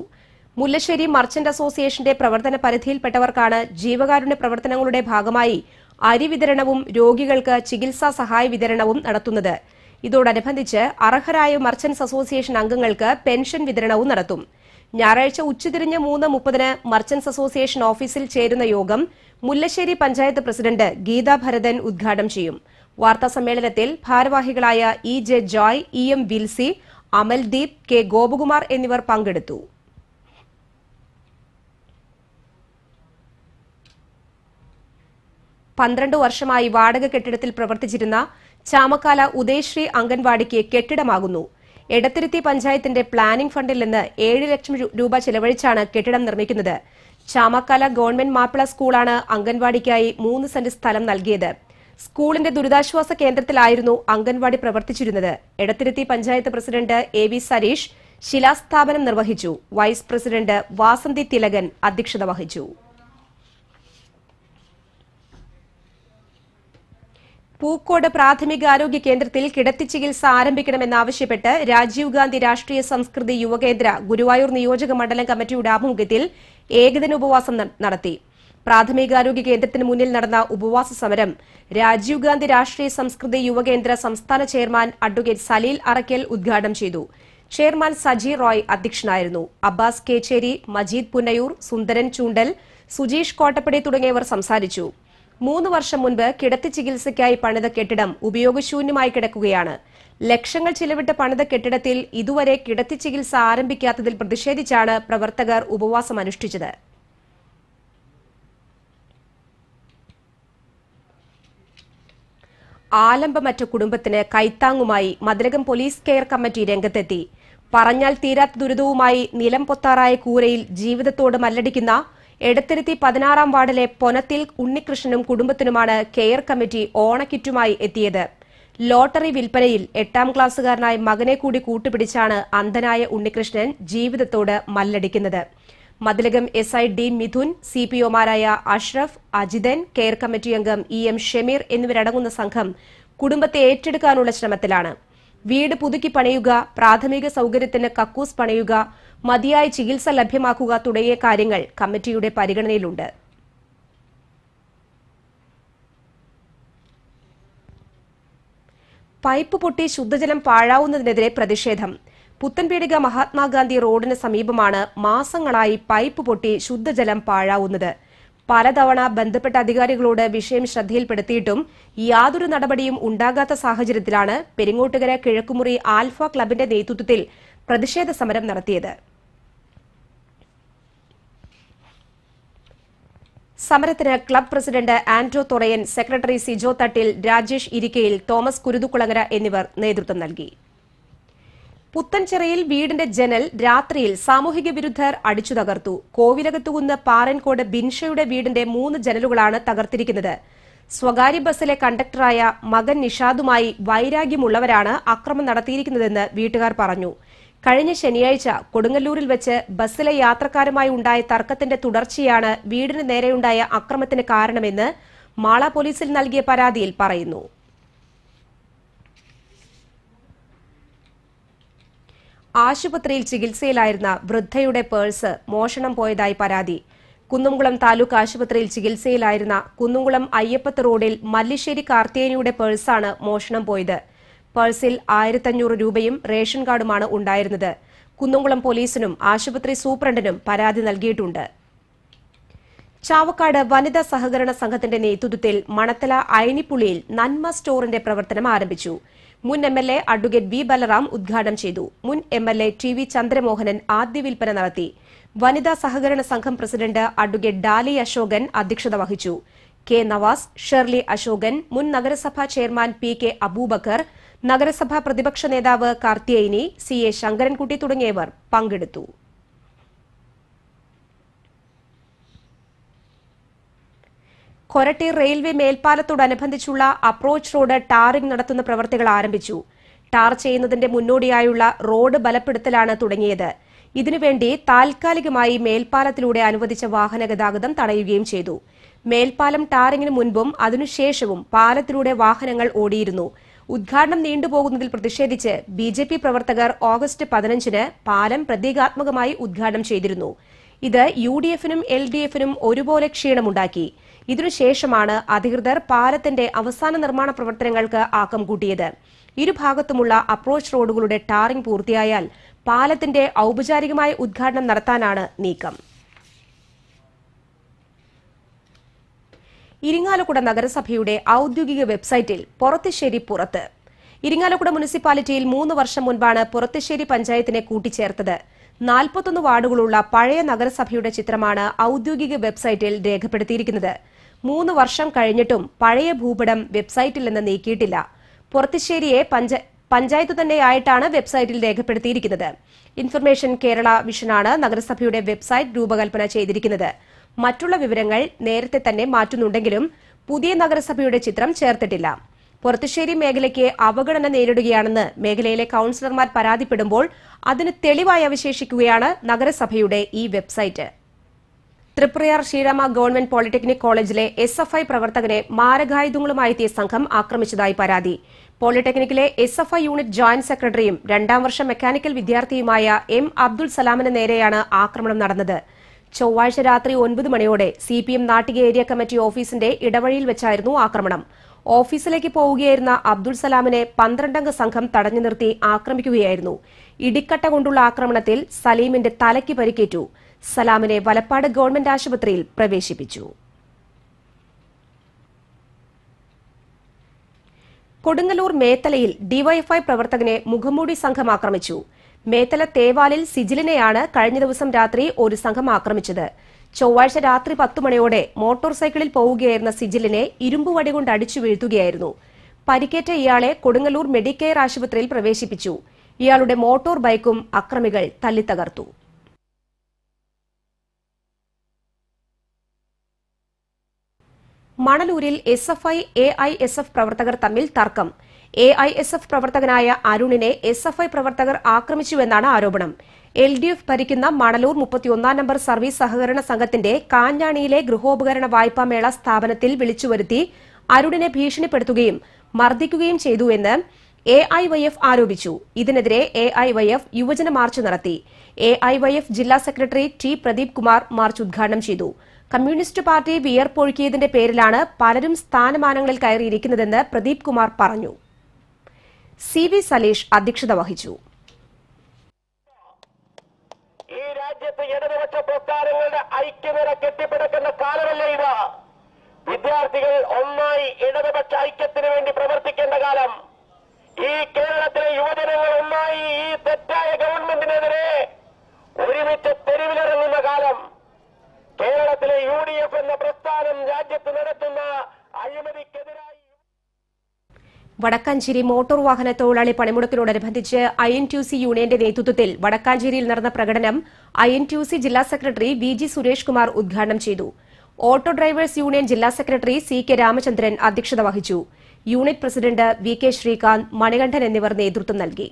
മുല്ലശ്ശേരി മർച്ചന്റ് അസോസിയേഷന്റെ പ്രവർത്തന പരിധിയിൽപ്പെട്ടവർക്കാണ് ജീവകാരുണ്യ പ്രവർത്തനങ്ങളുടെ ഭാഗമായി അരി വിതരണവും രോഗികൾക്ക് ചികിത്സാ സഹായ വിതരണവും നടത്തുന്നത്. ഇതോടനുബന്ധിച്ച് അർഹരായ മർച്ചന്റ്സ് അസോസിയേഷൻ അംഗങ്ങൾക്ക് പെൻഷൻ വിതരണവും നടത്തും. ഞായറാഴ്ച ഉച്ചതിരിഞ്ഞ് മൂന്ന് മുപ്പതിന് മർച്ചന്റ്സ് അസോസിയേഷൻ ഓഫീസിൽ ചേരുന്ന യോഗം മുല്ലശ്ശേരി പഞ്ചായത്ത് പ്രസിഡന്റ് ഗീതാ ഭരതൻ ഉദ്ഘാടനം ചെയ്യും. വാർത്താ സമ്മേളനത്തിൽ ഭാരവാഹികളായ E J Joy E M Wilsy Amaldeep K Gopakumar എന്നിവർ പങ്കെടുത്തു. പന്ത്രണ്ട് വർഷമായി വാടക കെട്ടിടത്തിൽ പ്രവർത്തിച്ചിരുന്ന ചാമക്കാല ഉദയശ്രീ അംഗൻവാടിക്ക് കെട്ടിടമാകുന്നു. എടത്തിരുത്തി പഞ്ചായത്തിന്റെ പ്ലാനിംഗ് ഫണ്ടിൽ നിന്ന് ഏഴ് ലക്ഷം രൂപ ചെലവഴിച്ചാണ് കെട്ടിടം നിർമ്മിക്കുന്നത്. ചാമക്കാല ഗവൺമെന്റ് മാപ്പിള സ്കൂളാണ് അംഗൻവാടിക്കായി മൂന്ന് സെന്റ് സ്ഥലം നൽകിയത്. സ്കൂളിന്റെ ദുരിതാശ്വാസ കേന്ദ്രത്തിലായിരുന്നു അംഗൻവാടി പ്രവർത്തിച്ചിരുന്നത്. Edathiruthi panchayat president A V Sareesh ശിലാസ്ഥാപനം നിർവഹിച്ചു. വൈസ് പ്രസിഡന്റ് വാസന്തി തിലകൻ അധ്യക്ഷത വഹിച്ചു. പൂക്കോട് പ്രാഥമിക ആരോഗ്യ കേന്ദ്രത്തിൽ കിടത്തി ചികിത്സ ആരംഭിക്കണമെന്നാവശ്യപ്പെട്ട് രാജീവ് ഗാന്ധി രാഷ്ട്രീയ സംസ്കൃതി യുവകേന്ദ്ര ഗുരുവായൂർ നിയോജക മണ്ഡലം കമ്മിറ്റിയുടെ ആഭിമുഖ്യത്തിൽ ഏകദിന ഉപവാസം നടത്തി. പ്രാഥമികാരോഗ്യ കേന്ദ്രത്തിന് മുന്നിൽ നടന്ന ഉപവാസ സമരം രാജീവ് ഗാന്ധി രാഷ്ട്രീയ സംസ്കൃതി യുവകേന്ദ്ര സംസ്ഥാന ചെയർമാൻ അഡ്വക്കേറ്റ് സലീൽ അറക്കൽ ഉദ്ഘാടനം ചെയ്തു. ചെയർമാൻ സജി റോയ് അധ്യക്ഷനായിരുന്നു. അബ്ബാസ് കേച്ചേരി മജീദ് പുന്നയൂർ സുന്ദരൻ ചൂണ്ടൽ സുജീഷ് കോട്ടപ്പടി തുടങ്ങിയവർ സംസാരിച്ചു. മൂന്ന് വർഷം മുൻപ് കിടത്തി ചികിത്സയ്ക്കായി പണിത കെട്ടിടം ഉപയോഗശൂന്യമായി കിടക്കുകയാണ്. ലക്ഷങ്ങൾ ചിലവിട്ട് പണിത കെട്ടിടത്തിൽ ഇതുവരെ കിടത്തി ചികിത്സ ആരംഭിക്കാത്തതിൽ പ്രതിഷേധിച്ചാണ് പ്രവർത്തകർ ഉപവാസം അനുഷ്ഠിച്ചത്. ആലംബമറ്റ കുടുംബത്തിന് കൈത്താങ്ങുമായി മതിലകം പോലീസ് കെയർ കമ്മിറ്റി രംഗത്തെത്തി. പറഞ്ഞാൽ തീരാത്ത ദുരിതവുമായി നിലം പൊത്താറായ കൂരയിൽ ജീവിതത്തോട് മല്ലടിക്കുന്ന എടത്തിരുത്തി പതിനാറാം വാർഡിലെ പൊനത്തിൽ ഉണ്ണികൃഷ്ണനും കുടുംബത്തിനുമാണ് കെയർ കമ്മിറ്റി ഓണക്കിറ്റുമായി എത്തിയത്. ലോട്ടറി വിൽപ്പനയിൽ എട്ടാം ക്ലാസ്സുകാരനായ മകനെ കൂടി കൂട്ടുപിടിച്ചാണ് അന്ധനായ ഉണ്ണികൃഷ്ണൻ ജീവിതത്തോട് മല്ലടിക്കുന്നത്. Mathilakam S I D Midhun C P ഒമാരായ Ashraf Ajithan care committee അംഗം ഇ എം ഷമീർ എന്നിവരടങ്ങുന്ന സംഘം കുടുംബത്തെ ഏറ്റെടുക്കാനുള്ള ശ്രമത്തിലാണ്. വീട് പുതുക്കി പണിയുക പ്രാഥമിക സൌകര്യത്തിന് കക്കൂസ് പണിയുക മതിയായ ചികിത്സ ലഭ്യമാക്കുക തുടങ്ങിയ കാര്യങ്ങൾ കമ്മിറ്റിയുടെ പരിഗണനയിലുണ്ട്. പൈപ്പ് പൊട്ടി ശുദ്ധജലം പാഴാവുന്നതിനെതിരെ പ്രതിഷേധം. പുത്തൻപീടിക മഹാത്മാഗാന്ധി റോഡിന് സമീപമാണ് മാസങ്ങളായി പൈപ്പ് പൊട്ടി ശുദ്ധജലം പാഴാവുന്നത്. പലതവണ ബന്ധപ്പെട്ട അധികാരികളോട് വിഷയം ശ്രദ്ധയിൽപ്പെടുത്തിയിട്ടും യാതൊരു നടപടിയും ഉണ്ടാകാത്ത സാഹചര്യത്തിലാണ് പെരിങ്ങോട്ടുകര കിഴക്കുമുറി ആൽഫ ക്ലബിന്റെ നേതൃത്വത്തിൽ പ്രതിഷേധ സമരം നടത്തിയത്. സമരത്തിന് club president Andro Thorayan secretary Sijo Thattil Rajesh Irikkayil Thomas Kuruthukulangara എന്നിവർ നേതൃത്വം നൽകി. പുത്തൻചിറയിൽ വീടിന്റെ ജനൽ രാത്രിയിൽ സാമൂഹിക വിരുദ്ധർ അടിച്ചു തകർത്തു. കോവിലകത്തുകുന്ന് പാറൻകോട് ബിൻഷയുടെ വീടിന്റെ മൂന്ന് ജനലുകളാണ് തകർത്തിരിക്കുന്നത്. സ്വകാര്യ ബസ്സിലെ കണ്ടക്ടറായ മകൻ നിഷാദുമായി വൈരാഗ്യമുള്ളവരാണ് അക്രമം നടത്തിയിരിക്കുന്നതെന്ന് വീട്ടുകാർ പറഞ്ഞു. കഴിഞ്ഞ ശനിയാഴ്ച കൊടുങ്ങല്ലൂരിൽ വെച്ച് ബസ്സിലെ യാത്രക്കാരുമായി ഉണ്ടായ തർക്കത്തിന്റെ തുടർച്ചയാണ് വീടിന് നേരെയുണ്ടായ അക്രമത്തിന് കാരണമെന്ന് മാള പോലീസിൽ നൽകിയ പരാതിയിൽ പറയുന്നു. ആശുപത്രിയിൽ ചികിത്സയിലായിരുന്ന വൃദ്ധയുടെ പേഴ്സ് മോഷണം പോയതായി പരാതി. കുന്നംകുളം താലൂക്ക് ആശുപത്രിയിൽ ചികിത്സയിലായിരുന്ന കുന്നംകുളം അയ്യപ്പത്ത് റോഡിൽ മല്ലിശ്ശേരി കാർത്തിയേനിയുടെ പേഴ്സാണ് മോഷണം പോയത്. പേഴ്സിൽ ആയിരത്തഞ്ഞൂറ് രൂപയും റേഷൻ കാർഡുമാണ് ഉണ്ടായിരുന്നത്. കുന്നംകുളം പോലീസിനും ആശുപത്രി സൂപ്രണ്ടിനും പരാതി നൽകിയിട്ടുണ്ട്. ചാവക്കാട് വനിതാ സഹകരണ സംഘത്തിന്റെ നേതൃത്വത്തിൽ മണത്തല അയനിപ്പുള്ളിയിൽ നന്മ സ്റ്റോറിന്റെ പ്രവർത്തനം ആരംഭിച്ചു. മുൻ M L A advocate V Balaram ഉദ്ഘാടനം ചെയ്തു. മുൻ M L A T V Chandramohanan ആദ്യ വിൽപ്പന നടത്തി. വനിതാ സഹകരണ സംഘം പ്രസിഡന്റ് അഡ്വക്കേറ്റ് ഡാലി അശോകൻ അധ്യക്ഷത വഹിച്ചു. കെ നവാസ് ഷെർലി അശോകൻ മുൻ നഗരസഭാ ചെയർമാൻ പി കെ അബൂബക്കർ നഗരസഭാ പ്രതിപക്ഷ നേതാവ് കാർത്തിയേനി സി എ ശങ്കരൻകുട്ടി തുടങ്ങിയവർ പങ്കെടുത്തു. കൊരട്ടി റെയിൽവേ മേൽപ്പാലത്തോടനുബന്ധിച്ചുള്ള അപ്രോച്ച് റോഡ് ടാറിംഗ് നടത്തുന്ന പ്രവർത്തികൾ ആരംഭിച്ചു. ടാർ ചെയ്യുന്നതിന്റെ മുന്നോടിയായുള്ള റോഡ് ബലപ്പെടുത്തലാണ് തുടങ്ങിയത്. ഇതിനുവേണ്ടി താൽക്കാലികമായി മേൽപ്പാലത്തിലൂടെ അനുവദിച്ച വാഹന ഗതാഗതം തടയുകയും ചെയ്തു. മേൽപ്പാലം ടാറിംഗിന് മുൻപും അതിനുശേഷവും പാലത്തിലൂടെ വാഹനങ്ങൾ ഓടിയിരുന്നു. ഉദ്ഘാടനം നീണ്ടുപോകുന്നതിൽ പ്രതിഷേധിച്ച് ബി ജെ പി പ്രവർത്തകർ ഓഗസ്റ്റ് പതിനഞ്ചിന് പാലം പ്രതീകാത്മകമായി ഉദ്ഘാടനം ചെയ്തിരുന്നു. ഇത് യു ഡി എഫിനും എൽ ഡി എഫിനും ഒരുപോലെ ക്ഷീണമുണ്ടാക്കി. ഇതിനുശേഷമാണ് അധികൃതർ പാലത്തിന്റെ അവസാന നിർമ്മാണ പ്രവർത്തനങ്ങൾക്ക് ആക്കം കൂട്ടിയത്. ഇരുഭാഗത്തുമുള്ള അപ്രോച്ച് റോഡുകളുടെ ടാറിംഗ് പൂർത്തിയായാൽ പാലത്തിന്റെ ഔപചാരികമായ ഉദ്ഘാടനം നടത്താനാണ് നീക്കം. ഇരിങ്ങാലക്കുട നഗരസഭയുടെ ഔദ്യോഗിക വെബ്സൈറ്റിൽ പുറത്തുശ്ശേരി പുറത്ത്. ഇരിങ്ങാലക്കുട മുനിസിപ്പാലിറ്റിയിൽ മൂന്ന് വർഷം മുൻപാണ് പുറത്തുശ്ശേരി പഞ്ചായത്തിനെ കൂട്ടിച്ചേർത്തത്. നാൽപ്പത്തൊന്ന് വാർഡുകളുള്ള പഴയ നഗരസഭയുടെ ചിത്രമാണ് ഔദ്യോഗിക വെബ്സൈറ്റിൽ രേഖപ്പെടുത്തിയിരിക്കുന്നത്. മൂന്ന് വർഷം കഴിഞ്ഞിട്ടും പഴയ ഭൂപടം വെബ്സൈറ്റിൽ നിന്ന് നീക്കിയിട്ടില്ല. പുറത്തുശ്ശേരിയെ പഞ്ച പഞ്ചായത്ത് തന്നെയായിട്ടാണ് വെബ്സൈറ്റിൽ രേഖപ്പെടുത്തിയിരിക്കുന്നത്. ഇൻഫർമേഷൻ കേരള വിഷനാണ് നഗരസഭയുടെ വെബ്സൈറ്റ് രൂപകൽപ്പന ചെയ്തിരിക്കുന്നത്. മറ്റുള്ള വിവരങ്ങൾ നേരത്തെ തന്നെ മാറ്റുന്നുണ്ടെങ്കിലും പുതിയ നഗരസഭയുടെ ചിത്രം ചേർത്തിട്ടില്ല. പുറത്തുശ്ശേരി മേഖലയ്ക്ക് അവഗണന നേരിടുകയാണെന്ന് മേഖലയിലെ കൌൺസിലർമാർ പരാതിപ്പെടുമ്പോൾ അതിന് തെളിവായി അവശേഷിക്കുകയാണ് നഗരസഭയുടെ ഈ website. Triprayar Sreerama government polytechnic കോളേജിലെ എസ് എഫ് ഐ പ്രവർത്തകനെ മാരകായുധങ്ങളുമായി എത്തിയ സംഘം ആക്രമിച്ചതായി പരാതി. പോളിടെക്നിക്കിലെ S F I unit joint സെക്രട്ടറിയും രണ്ടാം വർഷ മെക്കാനിക്കൽ വിദ്യാർത്ഥിയുമായ എം അബ്ദുൾ സലാമിന് നേരെയാണ് ആക്രമണം നടന്നത്. ചൊവ്വാഴ്ച രാത്രി ഒൻപത് മണിയോടെ C P M Nattika area committee ഓഫീസിന്റെ ഇടവഴിയിൽ വെച്ചായിരുന്നു ആക്രമണം. ഓഫീസിലേക്ക് പോവുകയായിരുന്ന അബ്ദുൾ സലാമിനെ പന്ത്രണ്ടംഗ സംഘം തടഞ്ഞു നിർത്തി ആക്രമിക്കുകയായിരുന്നു. ഇടിക്കട്ട കൊണ്ടുള്ള ആക്രമണത്തിൽ സലീമിന്റെ തലയ്ക്ക് പരിക്കേറ്റു. സലാമിനെ വലപ്പാട് ഗവൺമെന്റ് ആശുപത്രിയിൽ പ്രവേശിപ്പിച്ചു. കൊടുങ്ങല്ലൂർ മേത്തലയിൽ ഡിവൈഎഫ്ഐ പ്രവർത്തകനെ മുഖംമൂടി സംഘം ആക്രമിച്ചു മേത്തല തേവാലിൽ സിജിലിനെയാണ് കഴിഞ്ഞ ദിവസം രാത്രി ഒരു സംഘം ആക്രമിച്ചത്. ചൊവ്വാഴ്ച രാത്രി പത്തു മണിയോടെ മോട്ടോർ സൈക്കിളിൽ പോവുകയായിരുന്ന സിജിലിനെ ഇരുമ്പുവടി കൊണ്ട് അടിച്ചു വീഴ്ത്തുകയായിരുന്നു. പരിക്കേറ്റ ഇയാളെ കൊടുങ്ങല്ലൂർ മെഡിക്കെയർ ആശുപത്രിയിൽ പ്രവേശിപ്പിച്ചു. ഇയാളുടെ മോട്ടോർ ബൈക്കും അക്രമികൾ തല്ലിത്തകർത്തു. മണലൂരിൽ S F I A I S F പ്രവർത്തകർ തമ്മിൽ തർക്കം. എ ഐ എസ് എഫ് പ്രവർത്തകനായ അരുണിനെ എസ് എഫ് ഐ പ്രവർത്തകർ ആക്രമിച്ചുവെന്നാണ് ആരോപണം. എൽ ഡി എഫ് ഭരിക്കുന്ന മണലൂർ മുപ്പത്തിയൊന്നാം നമ്പർ സർവീസ് സഹകരണ സംഘത്തിന്റെ കാഞ്ഞാണിയിലെ ഗൃഹോപകരണ വായ്പാ മേള സ്ഥാപനത്തിൽ വിളിച്ചുവരുത്തി അരുണിനെ ഭീഷണിപ്പെടുത്തുകയും മർദ്ദിക്കുകയും ചെയ്തുവെന്ന് എ ഐ വൈ എഫ് ആരോപിച്ചു. ഇതിനെതിരെ എ ഐ വൈ എഫ് യുവജന മാർച്ച് നടത്തി. എ ഐ വൈ എഫ് ജില്ലാ secretary T Pradeep Kumar march ഉദ്ഘാടനം ചെയ്തു. കമ്മ്യൂണിസ്റ്റ് പാർട്ടി വിയർപ്പൊഴുക്കിയതിന്റെ പേരിലാണ് പലരും സ്ഥാനമാനങ്ങളിൽ കയറിയിരിക്കുന്നതെന്ന് പ്രദീപ് കുമാർ പറഞ്ഞു. സി വി സലീഷ് അധ്യക്ഷത വഹിച്ചു. ഈ രാജ്യത്ത് ഇടതുപക്ഷ പ്രസ്ഥാനങ്ങളുടെ ഐക്യനിര കെട്ടിപ്പടക്കുന്ന കാലമല്ല ഇത്. വിദ്യാർത്ഥികൾ ഒന്നായി ഇടതുപക്ഷ ഐക്യത്തിന് വേണ്ടി പ്രവർത്തിക്കേണ്ട പ്രസ്ഥാനം രാജ്യത്ത് നടത്തുന്ന അഴിമതിക്കെതിരായി വടക്കാഞ്ചേരി മോട്ടോർ വാഹന തൊഴിലാളി പണിമുടക്കിനോടനുബന്ധിച്ച് ഐ എൻ ടി സി യൂണിയന്റെ നേതൃത്വത്തിൽ വടക്കാഞ്ചേരിയിൽ നടന്ന പ്രകടനം ഐ എൻ ടി സി ജില്ലാ secretary V G Suresh Kumar ഉദ്ഘാടനം ചെയ്തു. ഓട്ടോ ഡ്രൈവേഴ്സ് യൂണിയൻ ജില്ലാ സെക്രട്ടറി സി കെ രാമചന്ദ്രൻ അധ്യക്ഷത വഹിച്ചു. Unit president V K Sreekanth Manikandan എന്നിവർ നേതൃത്വം നൽകി.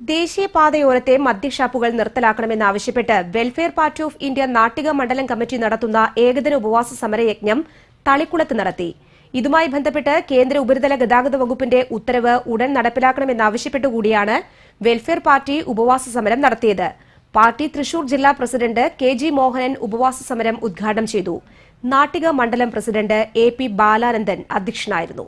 ദേശീയപാതയോരത്തെ മദ്യഷാപ്പുകൾ നിർത്തലാക്കണമെന്നാവശ്യപ്പെട്ട് welfare party of India Nattika മണ്ഡലം കമ്മിറ്റി നടത്തുന്ന ഏകദിന ഉപവാസ സമരയജ്ഞം തളിക്കുളത്ത് നടത്തി. ഇതുമായി ബന്ധപ്പെട്ട് കേന്ദ്ര ഉപരിതല ഗതാഗത വകുപ്പിന്റെ ഉത്തരവ് ഉടൻ നടപ്പിലാക്കണമെന്നാവശ്യപ്പെട്ടുകൂടിയാണ് വെൽഫെയർ പാർട്ടി ഉപവാസ സമരം നടത്തിയത്. പാർട്ടി തൃശൂർ ജില്ലാ പ്രസിഡന്റ് കെ ജി മോഹനൻ ഉപവാസ സമരം ഉദ്ഘാടനം ചെയ്തു. നാട്ടിക മണ്ഡലം പ്രസിഡന്റ് എ പി ബാലാനന്ദൻ അധ്യക്ഷനായിരുന്നു.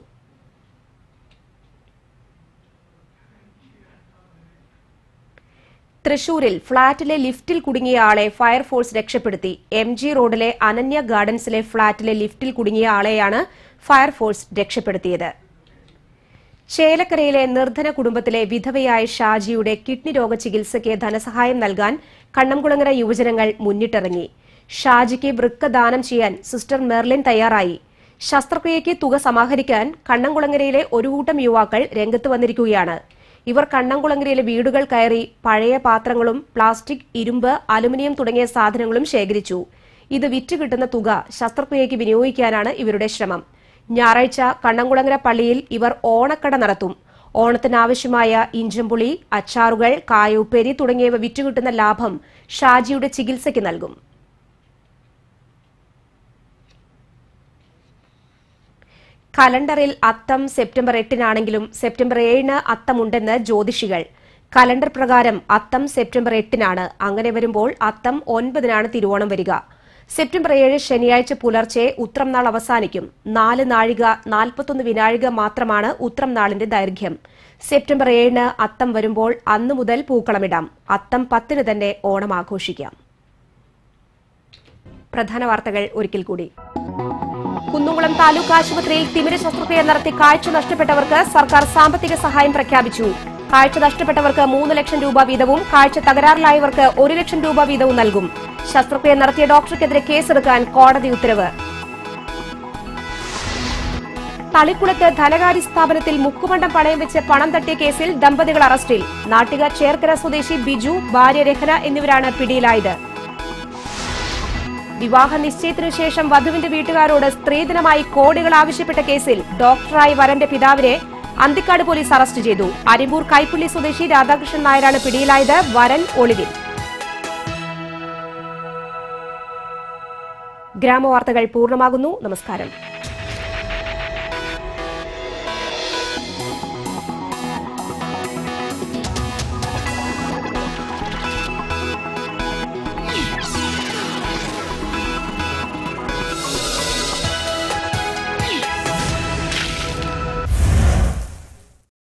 തൃശൂരിൽ ഫ്ളാറ്റിലെ ലിഫ്റ്റിൽ കുടുങ്ങിയ ആളെ ഫയർഫോഴ്സ് രക്ഷപ്പെടുത്തി. എം ജി റോഡിലെ അനന്യ ഗാർഡൻസിലെ ഫ്ളാറ്റിലെ ലിഫ്റ്റിൽ കുടുങ്ങിയ ആളെയാണ് ഫയർഫോഴ്സ് രക്ഷപ്പെടുത്തിയത്. ചേലക്കരയിലെ നിർധന കുടുംബത്തിലെ വിധവയായ ഷാജിയുടെ കിഡ്നി രോഗ ചികിത്സയ്ക്ക് ധനസഹായം നൽകാൻ കണ്ണംകുളങ്ങര യുവജനങ്ങൾ മുന്നിട്ടിറങ്ങി. ഷാജിക്ക് വൃക്ക ദാനം ചെയ്യാൻ സിസ്റ്റർ മെർലിൻ തയ്യാറായി. ശസ്ത്രക്രിയയ്ക്ക് തുക സമാഹരിക്കാൻ കണ്ണംകുളങ്ങരയിലെ ഒരു കൂട്ടം യുവാക്കൾ രംഗത്ത് വന്നിരിക്കുകയാണ്. ഇവർ കണ്ണംകുളങ്ങരയിലെ വീടുകൾ കയറി പഴയ പാത്രങ്ങളും പ്ലാസ്റ്റിക് ഇരുമ്പ് അലുമിനിയം തുടങ്ങിയ സാധനങ്ങളും ശേഖരിച്ചു. ഇത് വിറ്റ് കിട്ടുന്ന തുക ശസ്ത്രക്രിയയ്ക്ക് വിനിയോഗിക്കാനാണ് ഇവരുടെ ശ്രമം. ഞായറാഴ്ച കണ്ണംകുളങ്ങര പള്ളിയിൽ ഇവർ ഓണക്കട നടത്തും. ഓണത്തിനാവശ്യമായ ഇഞ്ചമ്പുളി അച്ചാറുകൾ കായുപ്പേരി തുടങ്ങിയവ വിറ്റുകിട്ടുന്ന ലാഭം ഷാജിയുടെ ചികിത്സയ്ക്ക് നൽകും. കലണ്ടറിൽ അത്തം സെപ്റ്റംബർ എട്ടിനാണെങ്കിലും സെപ്റ്റംബർ ഏഴിന് അത്തമുണ്ടെന്ന് ജ്യോതിഷികൾ. കലണ്ടർ പ്രകാരം അത്തം സെപ്റ്റംബർ എട്ടിനാണ്. അങ്ങനെ വരുമ്പോൾ അത്തം ഒൻപതിനാണ് തിരുവോണം വരിക. സെപ്റ്റംബർ ഏഴ് ശനിയാഴ്ച പുലർച്ചെ ഉത്രം നാൾ അവസാനിക്കും. നാല് നാഴിക നാൽപ്പത്തൊന്ന് വിനാഴിക മാത്രമാണ് ഉത്രം നാളിന്റെ ദൈർഘ്യം. സെപ്റ്റംബർ ഏഴിന് അത്തം വരുമ്പോൾ അന്നു മുതൽ പൂക്കളമിടാം. അത്തം പത്തിന് തന്നെ ഓണം ആഘോഷിക്കാം. പ്രധാന വാർത്തകൾ ഒരിക്കൽ കൂടി. കുന്നുകുളം താലൂക്ക് ആശുപത്രിയിൽ തിമിര ശസ്ത്രക്രിയ നടത്തി കാഴ്ച നഷ്ടപ്പെട്ടവർക്ക് സർക്കാർ സാമ്പത്തിക സഹായം പ്രഖ്യാപിച്ചു. കാഴ്ച നഷ്ടപ്പെട്ടവർക്ക് മൂന്ന് ലക്ഷം രൂപ വീതവും കാഴ്ച തകരാറിലായവർക്ക് ഒരു ലക്ഷം രൂപ വീതവും നൽകും. ശസ്ത്രക്രിയ നടത്തിയ ഡോക്ടർക്കെതിരെ കേസെടുക്കാൻ കോടതി ഉത്തരവ്. തളിക്കുളത്ത് ധനകാര്യ സ്ഥാപനത്തിൽ മുക്കുമണ്ടം പണയം വെച്ച് പണം തട്ടിയ കേസിൽ ദമ്പതികൾ അറസ്റ്റിൽ. നാട്ടുകാർ ചേർക്കര സ്വദേശി ബിജു ഭാര്യ രഹന എന്നിവരാണ് പിടിയിലായത്. വിവാഹ നിശ്ചയത്തിനു ശേഷം വധുവിന്റെ വീട്ടുകാരോട് സ്ത്രീധനമായി കോടികൾ ആവശ്യപ്പെട്ട കേസിൽ ഡോക്ടറായി വരന്റെ പിതാവിനെ അന്തിക്കാട് പോലീസ് അറസ്റ്റ് ചെയ്തു. അരിമ്പൂർ കൈപ്പുള്ളി സ്വദേശി രാധാകൃഷ്ണൻ നായരാണ് പിടിയിലായത്. വരൻ ഒളിവിൽ. ഗ്രാമവാർത്തകൾ പൂർണമാകുന്നു. നമസ്കാരം.